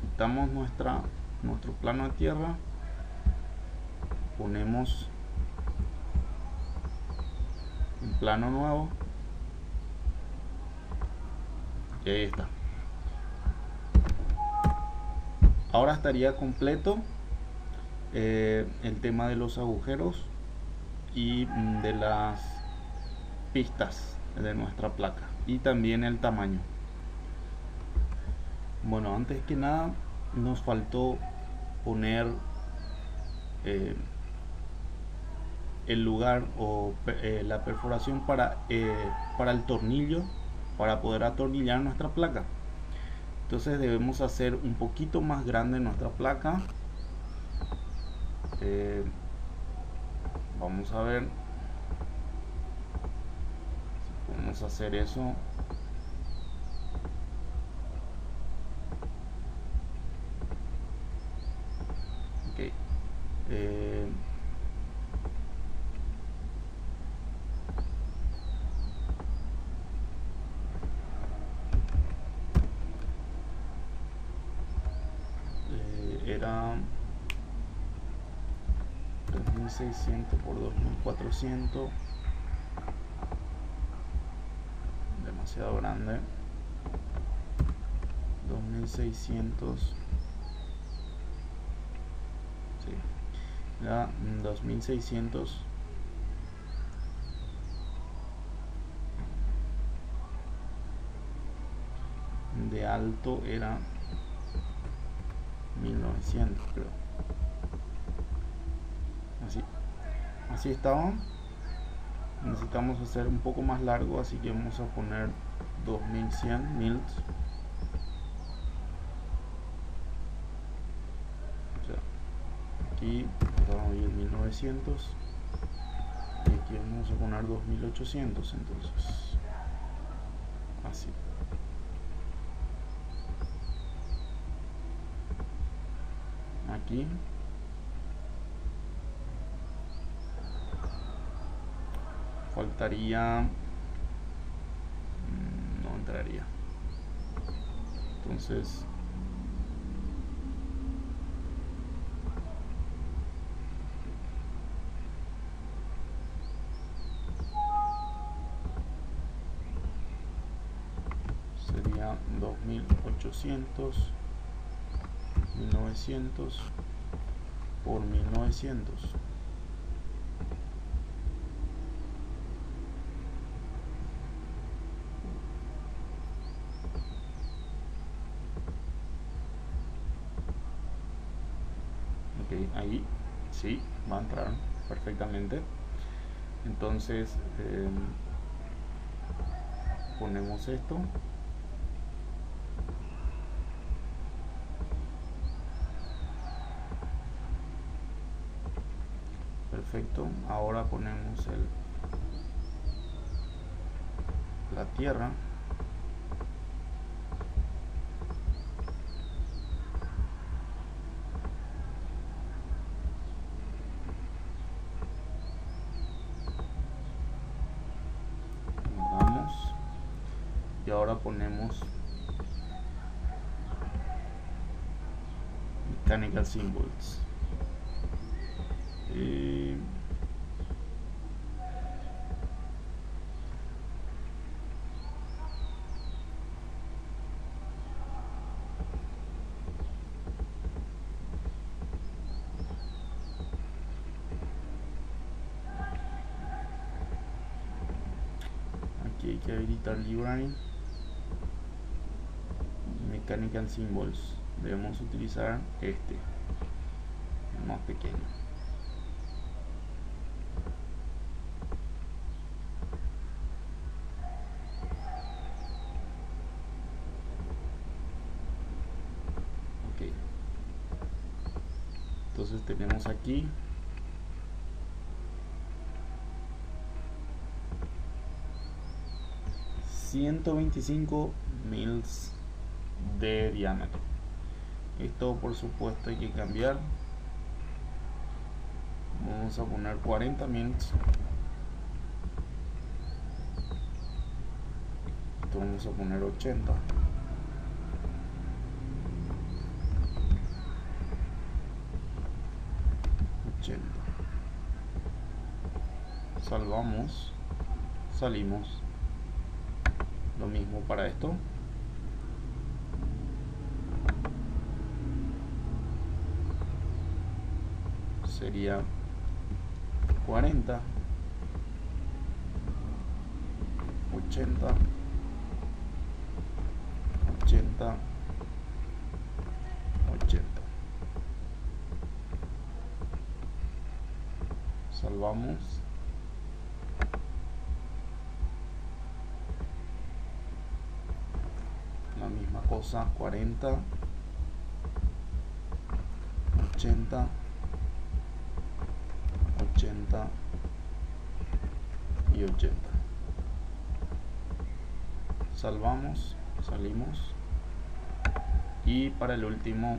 quitamos nuestra nuestro plano de tierra ponemos un plano nuevo y ahí está. Ahora estaría completo eh, el tema de los agujeros y mm, de las pistas de nuestra placa y también el tamaño. Bueno antes que nada nos faltó poner eh, el lugar o eh, la perforación para, para el tornillo para poder atornillar nuestra placa. Entonces debemos hacer un poquito más grande nuestra placa eh, vamos a ver. Si podemos hacer eso. Ok. Eh, era 2600 por 2400 demasiado grande. 2600 sí, era 2600 de alto era 1900 creo. Así así estaba necesitamos hacer un poco más largo así que vamos a poner 2100 mils aquí vamos a ir 1900 y aquí vamos a poner 2800 entonces así. Aquí faltaría mm, no entraría. Entonces sería 2800 1900 por 1900 ok ahí sí va a entrar entonces eh, ponemos esto. Perfecto. Ahora ponemos el la tierra Vamos. y ahora ponemos symbols y aquí hay que habilitar library mechanical symbols debemos utilizar este más pequeño. Entonces tenemos aquí ...125 mils de diámetro esto por supuesto hay que cambiar. Vamos a poner 40 minutos esto vamos a poner 80 80 salvamos. Salimos. Lo mismo para esto. Sería 40 80 80 80 salvamos. La misma cosa 40 80 80 y 80 salvamos salimos. Y para el último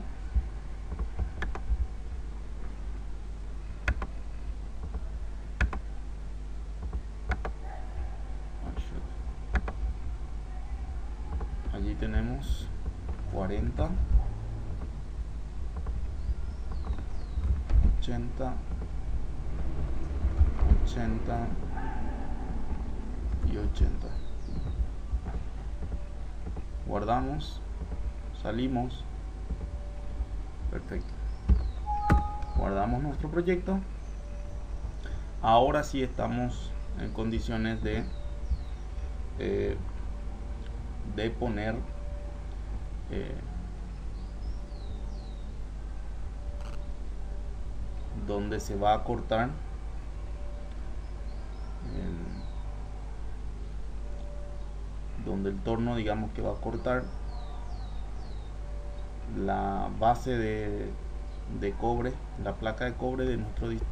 allí tenemos 40 80 80 y 80 guardamos salimos. Perfecto. Guardamos nuestro proyecto. Ahora sí estamos en condiciones de eh, de poner eh, donde se va a cortar donde el torno digamos que va a cortar la base de, de cobre la placa de cobre de nuestro disco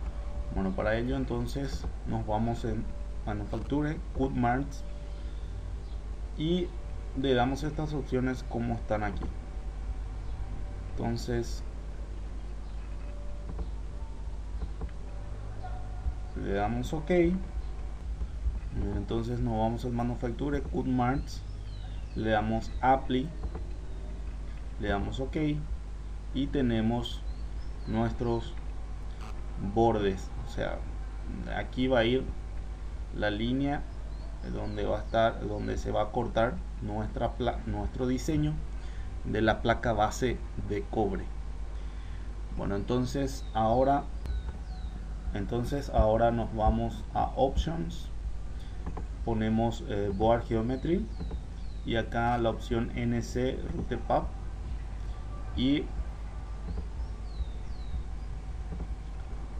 bueno para ello entonces nos vamos en manufacture cut marks y le damos estas opciones como están aquí. Entonces le damos ok entonces nos vamos al manufacture marks le damos apply le damos ok y tenemos nuestros bordes. O sea aquí va a ir la línea donde va a estar donde se va a cortar nuestra nuestro diseño de la placa base de cobre. Bueno entonces ahora entonces ahora nos vamos a options ponemos eh, board geometry y acá la opción nc router pub. Y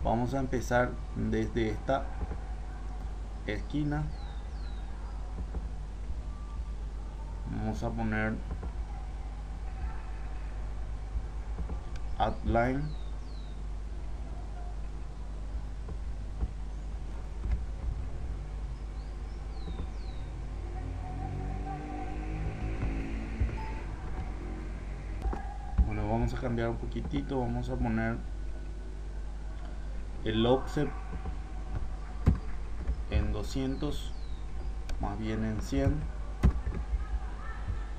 vamos a empezar desde esta esquina. Vamos a poner outline cambiar un poquitito vamos a poner el offset en 200 más bien en 100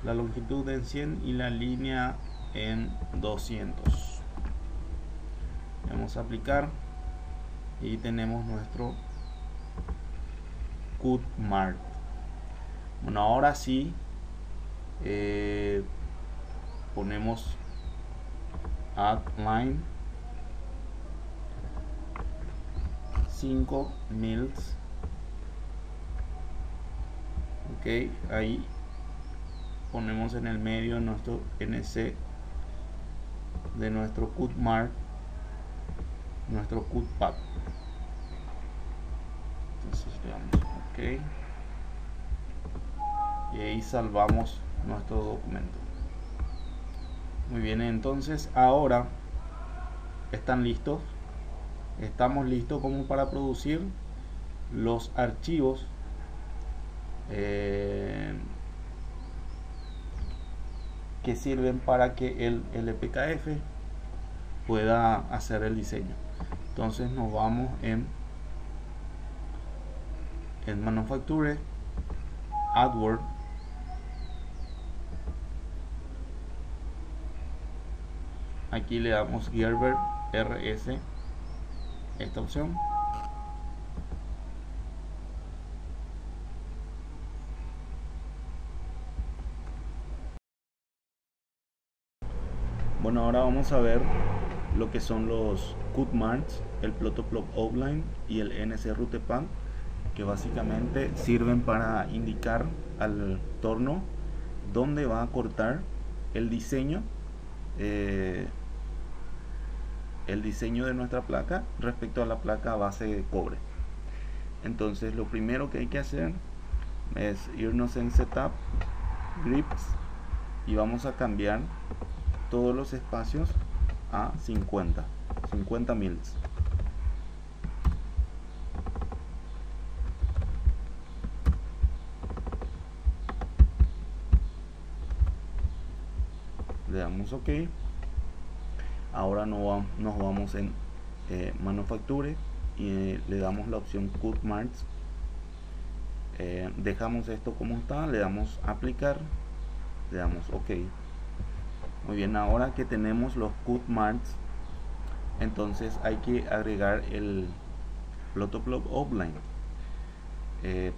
la longitud en 100 y la línea en 200 vamos a aplicar y tenemos nuestro cut mark. Bueno ahora sí eh, ponemos add line 5 mils. Ok ahí ponemos en el medio nuestro nc de nuestro cut mark nuestro cut path. Entonces le damos ok. Y ahí salvamos nuestro documento muy bien, entonces ahora están listos. Estamos listos como para producir los archivos eh, que sirven para que el LPKF pueda hacer el diseño. Entonces nos vamos en en Manufacture, AdWord aquí le damos Gerber RS esta opción. Bueno ahora vamos a ver lo que son los cut marks el protoplop outline y el nc route pan que básicamente sirven para indicar al torno dónde va a cortar el diseño eh, el diseño de nuestra placa respecto a la placa base de cobre. Entonces lo primero que hay que hacer es irnos en setup grips y vamos a cambiar todos los espacios a 50 50 mils. Le damos ok ahora no nos vamos en eh, manufacture y eh, le damos la opción cut marks. Eh, dejamos esto como está le damos aplicar le damos ok. Muy bien ahora que tenemos los cut marks entonces hay que agregar el plotoplot outline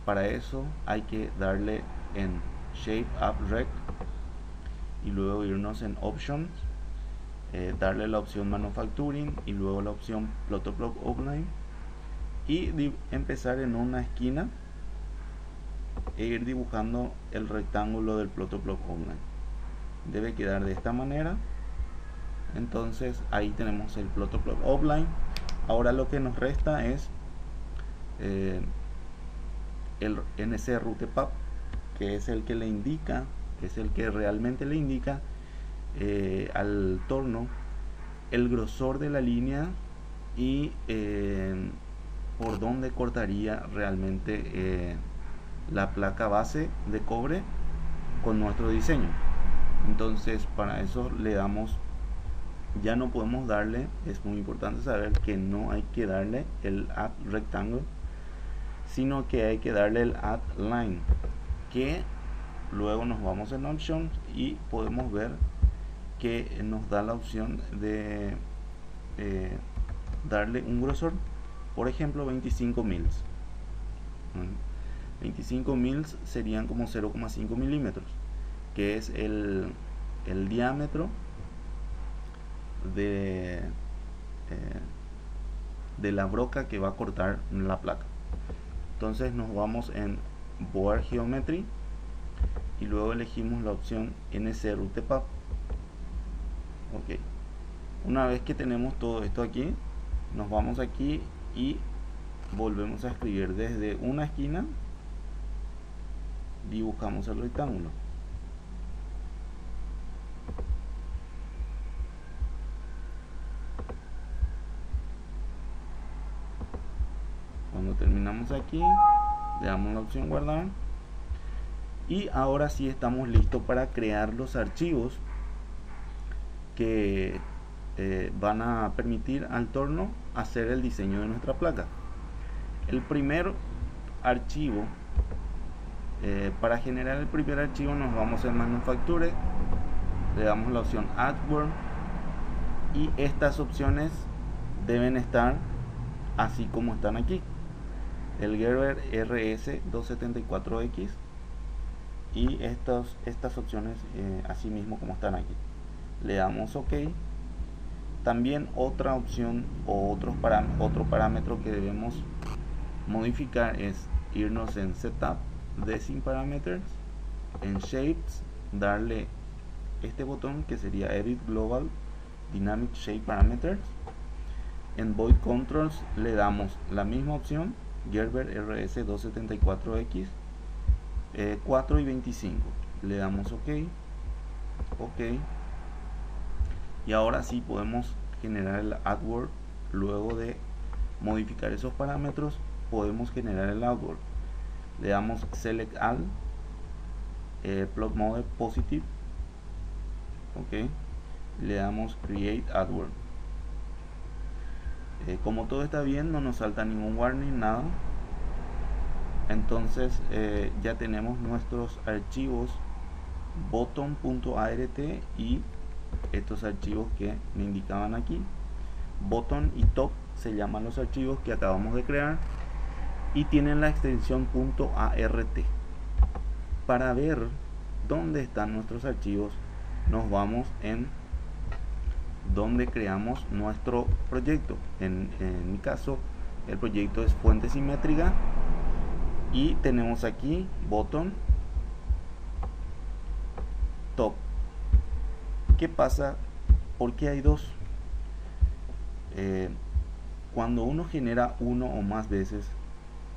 para eso hay que darle en shape up rect y luego irnos en options eh, darle la opción manufacturing y luego la opción plotoplot outline y empezar en una esquina e ir dibujando el rectángulo del Plotoplock Online debe quedar de esta manera. Entonces ahí tenemos el Plotoplock Offline ahora lo que nos resta es eh, el NC Routepath que es el que le indica es el que realmente le indica eh, al torno el grosor de la línea y eh, por dónde cortaría realmente la placa base de cobre con nuestro diseño. Entonces para eso le damos ya no podemos darle es muy importante saber que no hay que darle el add rectangle sino que hay que darle el add line que luego nos vamos en options y podemos ver que nos da la opción de eh, darle un grosor por ejemplo 25 mils. 25 mils serían como 0,5 milímetros que es el, el diámetro de, eh, de la broca que va a cortar la placa. Entonces nos vamos en Board Geometry y luego elegimos la opción NC Routepath ok. Una vez que tenemos todo esto aquí nos vamos aquí y volvemos a escribir desde una esquina dibujamos el rectángulo. Cuando terminamos aquí le damos la opción guardar. Y ahora sí estamos listos para crear los archivos que eh, van a permitir al torno hacer el diseño de nuestra placa el primer archivo eh, para generar el primer archivo nos vamos en Manufacture, le damos la opción AdWord y estas opciones deben estar así como están aquí. El Gerber RS274X y estos, estas opciones eh, así mismo como están aquí. Le damos OK. También otra opción o otro parámetro que debemos modificar es irnos en Setup Design Parameters, en Shapes, darle este botón que sería Edit Global Dynamic Shape Parameters. En Void Controls le damos la misma opción, Gerber RS274X, 4 eh, y 25. Le damos OK, OK. Y ahora sí podemos generar el AdWord. Luego de modificar esos parámetros, podemos generar el AdWord le damos select all eh, plot mode positive. Ok. Le damos create adword eh, como todo está bien no nos salta ningún warning nada. Entonces eh, ya tenemos nuestros archivos bottom.art y estos archivos que me indicaban aquí bottom y top se llaman los archivos que acabamos de crear y tienen la extensión .art para ver dónde están nuestros archivos nos vamos en donde creamos nuestro proyecto. En, en mi caso, el proyecto es fuente simétrica y tenemos aquí botón top. ¿Qué pasa? ¿Por qué hay dos? Eh, cuando uno genera uno o más veces,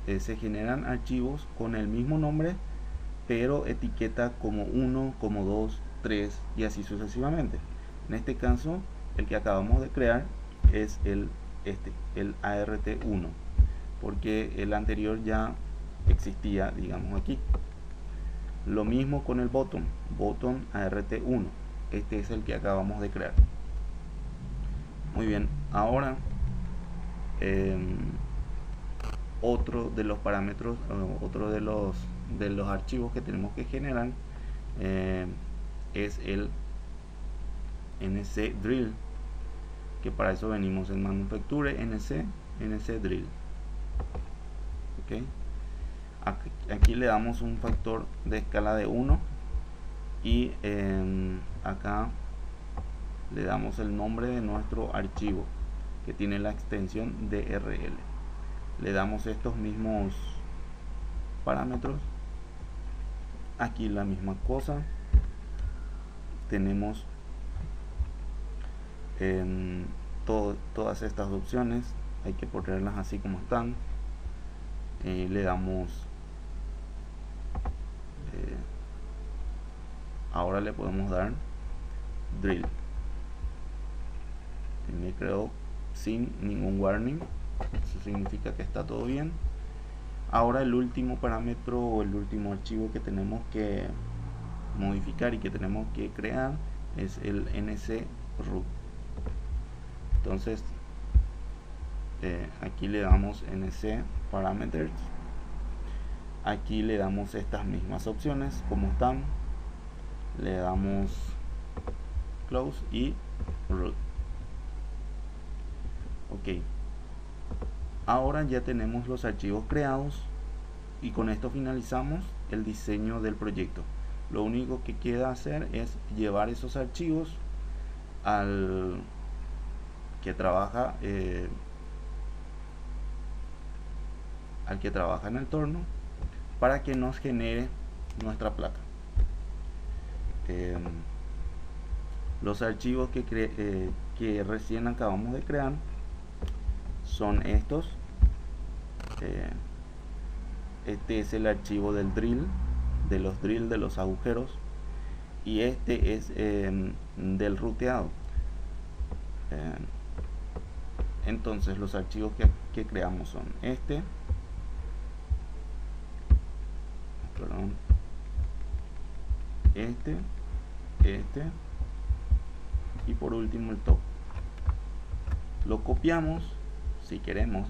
eh, se generan archivos con el mismo nombre, pero etiqueta como 1, como 2, 3 y así sucesivamente. En este caso, el que acabamos de crear es el este, el ART1, porque el anterior ya existía, digamos aquí. Lo mismo con el botón, botón ART1. Este es el que acabamos de crear. Muy bien, ahora em, otro de los parámetros, otro de los de los archivos que tenemos que generar em, es el nc drill que para eso venimos en manufacture nc nc drill ok aquí, le damos un factor de escala de 1 y em, acá le damos el nombre de nuestro archivo que tiene la extensión DRL le damos estos mismos parámetros. Aquí la misma cosa. Tenemos en todas estas opciones. Hay que ponerlas así como están. Eh, le damos eh, ahora le podemos dar drill. Me creo sin ningún warning. Eso significa que está todo bien. Ahora el último parámetro o el último archivo que tenemos que modificar y que tenemos que crear es el nc root. Entonces eh, aquí le damos nc parameters. Aquí le damos estas mismas opciones como están. Le damos close y root. Ok. Ahora ya tenemos los archivos creados y con esto finalizamos el diseño del proyecto. Lo único que queda hacer es llevar esos archivos al que trabaja eh, al que trabaja en el torno para que nos genere nuestra placa. Em, los archivos que, eh, que recién acabamos de crear son estos. Eh, este es el archivo del drill de los drill de los agujeros. Y este es em, del ruteado. Em, entonces los archivos que, creamos son este. Este este y por último el top. Lo copiamos si queremos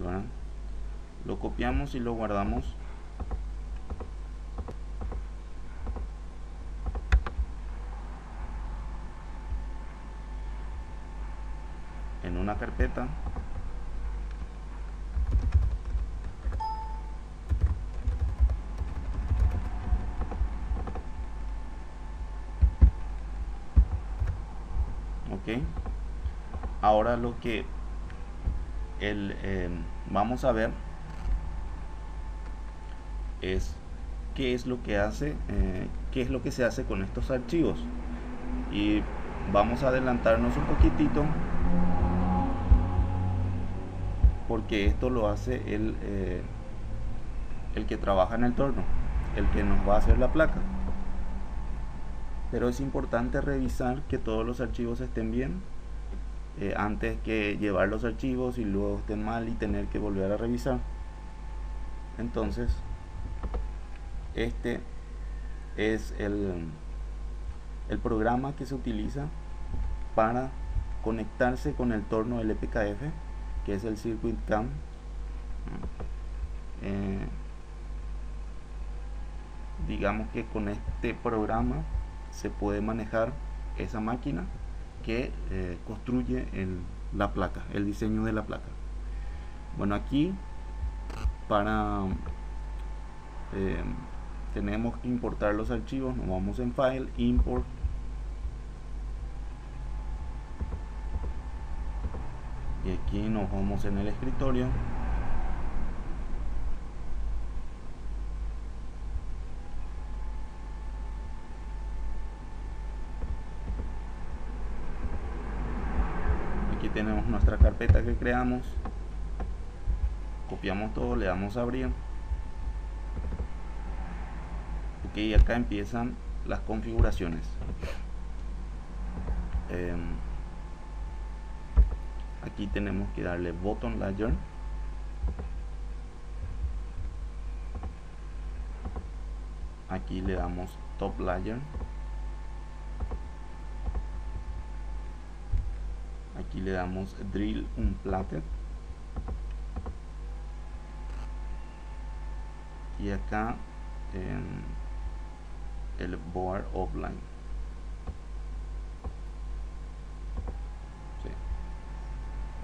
lo copiamos y lo guardamos. En una carpeta ahora lo que el, em, vamos a ver es qué es lo que hace eh, qué es lo que se hace con estos archivos. Y vamos a adelantarnos un poquitito porque esto lo hace el, eh, el que trabaja en el torno el que nos va a hacer la placa. Pero es importante revisar que todos los archivos estén bien eh, antes que llevar los archivos y luego estén mal y tener que volver a revisar. Entonces este es el, el programa que se utiliza para conectarse con el torno LPKF que es el Circuit Cam. Eh, digamos que con este programa se puede manejar esa máquina que eh, construye la placa, el diseño de la placa. Bueno, aquí para eh, tenemos que importar los archivos, nos vamos en File, Import. aquí nos vamos en el escritorio aquí tenemos nuestra carpeta que creamos copiamos todo le damos a abrir. Ok acá empiezan las configuraciones. Em, aquí tenemos que darle button layer aquí le damos top layer aquí le damos drill unplatted y acá en el board offline.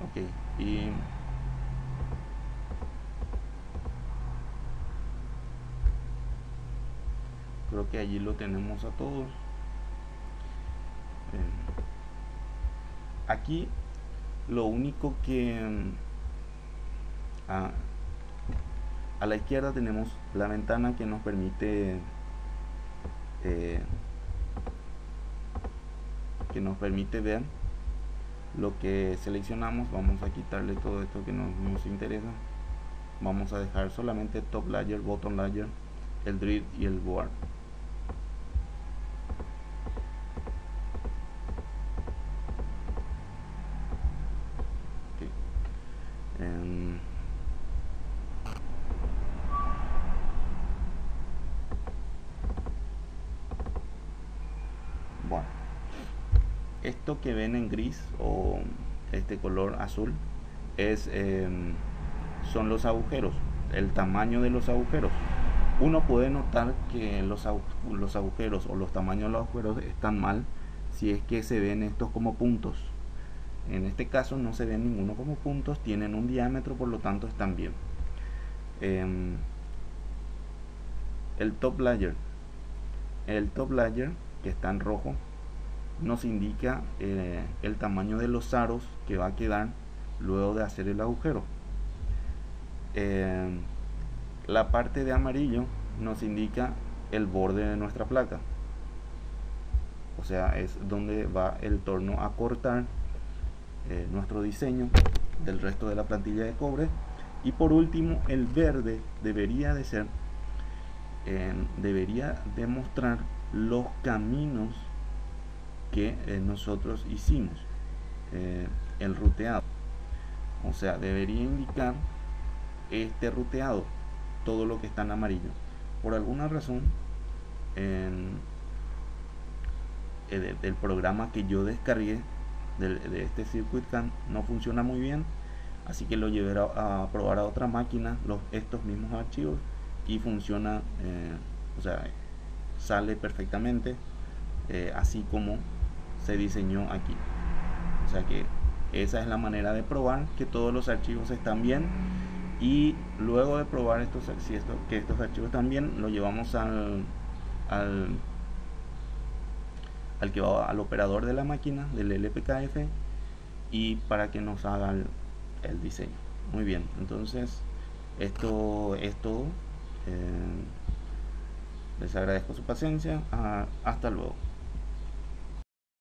Ok y creo que allí lo tenemos a todos. Eh, aquí lo único que mm, a, a, la izquierda tenemos la ventana que nos permite eh, que nos permite ver lo que seleccionamos. Vamos a quitarle todo esto que nos, interesa. Vamos a dejar solamente top layer bottom layer el drill y el board em, bueno esto que ven en gris o este color azul es em, son los agujeros el tamaño de los agujeros. Uno puede notar que los, los agujeros o los tamaños de los agujeros están mal si es que se ven estos como puntos. En este caso no se ven ninguno como puntos tienen un diámetro por lo tanto están bien. Em, el top layer. El top layer que está en rojo nos indica eh, el tamaño de los aros que va a quedar luego de hacer el agujero. Eh, la parte de amarillo nos indica el borde de nuestra placa. O sea es donde va el torno a cortar eh, nuestro diseño del resto de la plantilla de cobre. Y por último el verde debería de ser debería demostrar los caminos que eh, nosotros hicimos eh, el ruteado. O sea debería indicar este ruteado todo lo que está en amarillo. Por alguna razón en, el, eh, programa que yo descargué de, este CircuitCam no funciona muy bien así que lo llevé a, probar a otra máquina los, estos mismos archivos y funciona o sea sale perfectamente así como se diseñó aquí. O sea que esa es la manera de probar que todos los archivos están bien y luego de probar estos si que estos archivos están bien lo llevamos al, al al que va al operador de la máquina del LPKF y para que nos haga el, diseño. Muy bien entonces esto es todo. Eh, les agradezco su paciencia. Ah, hasta luego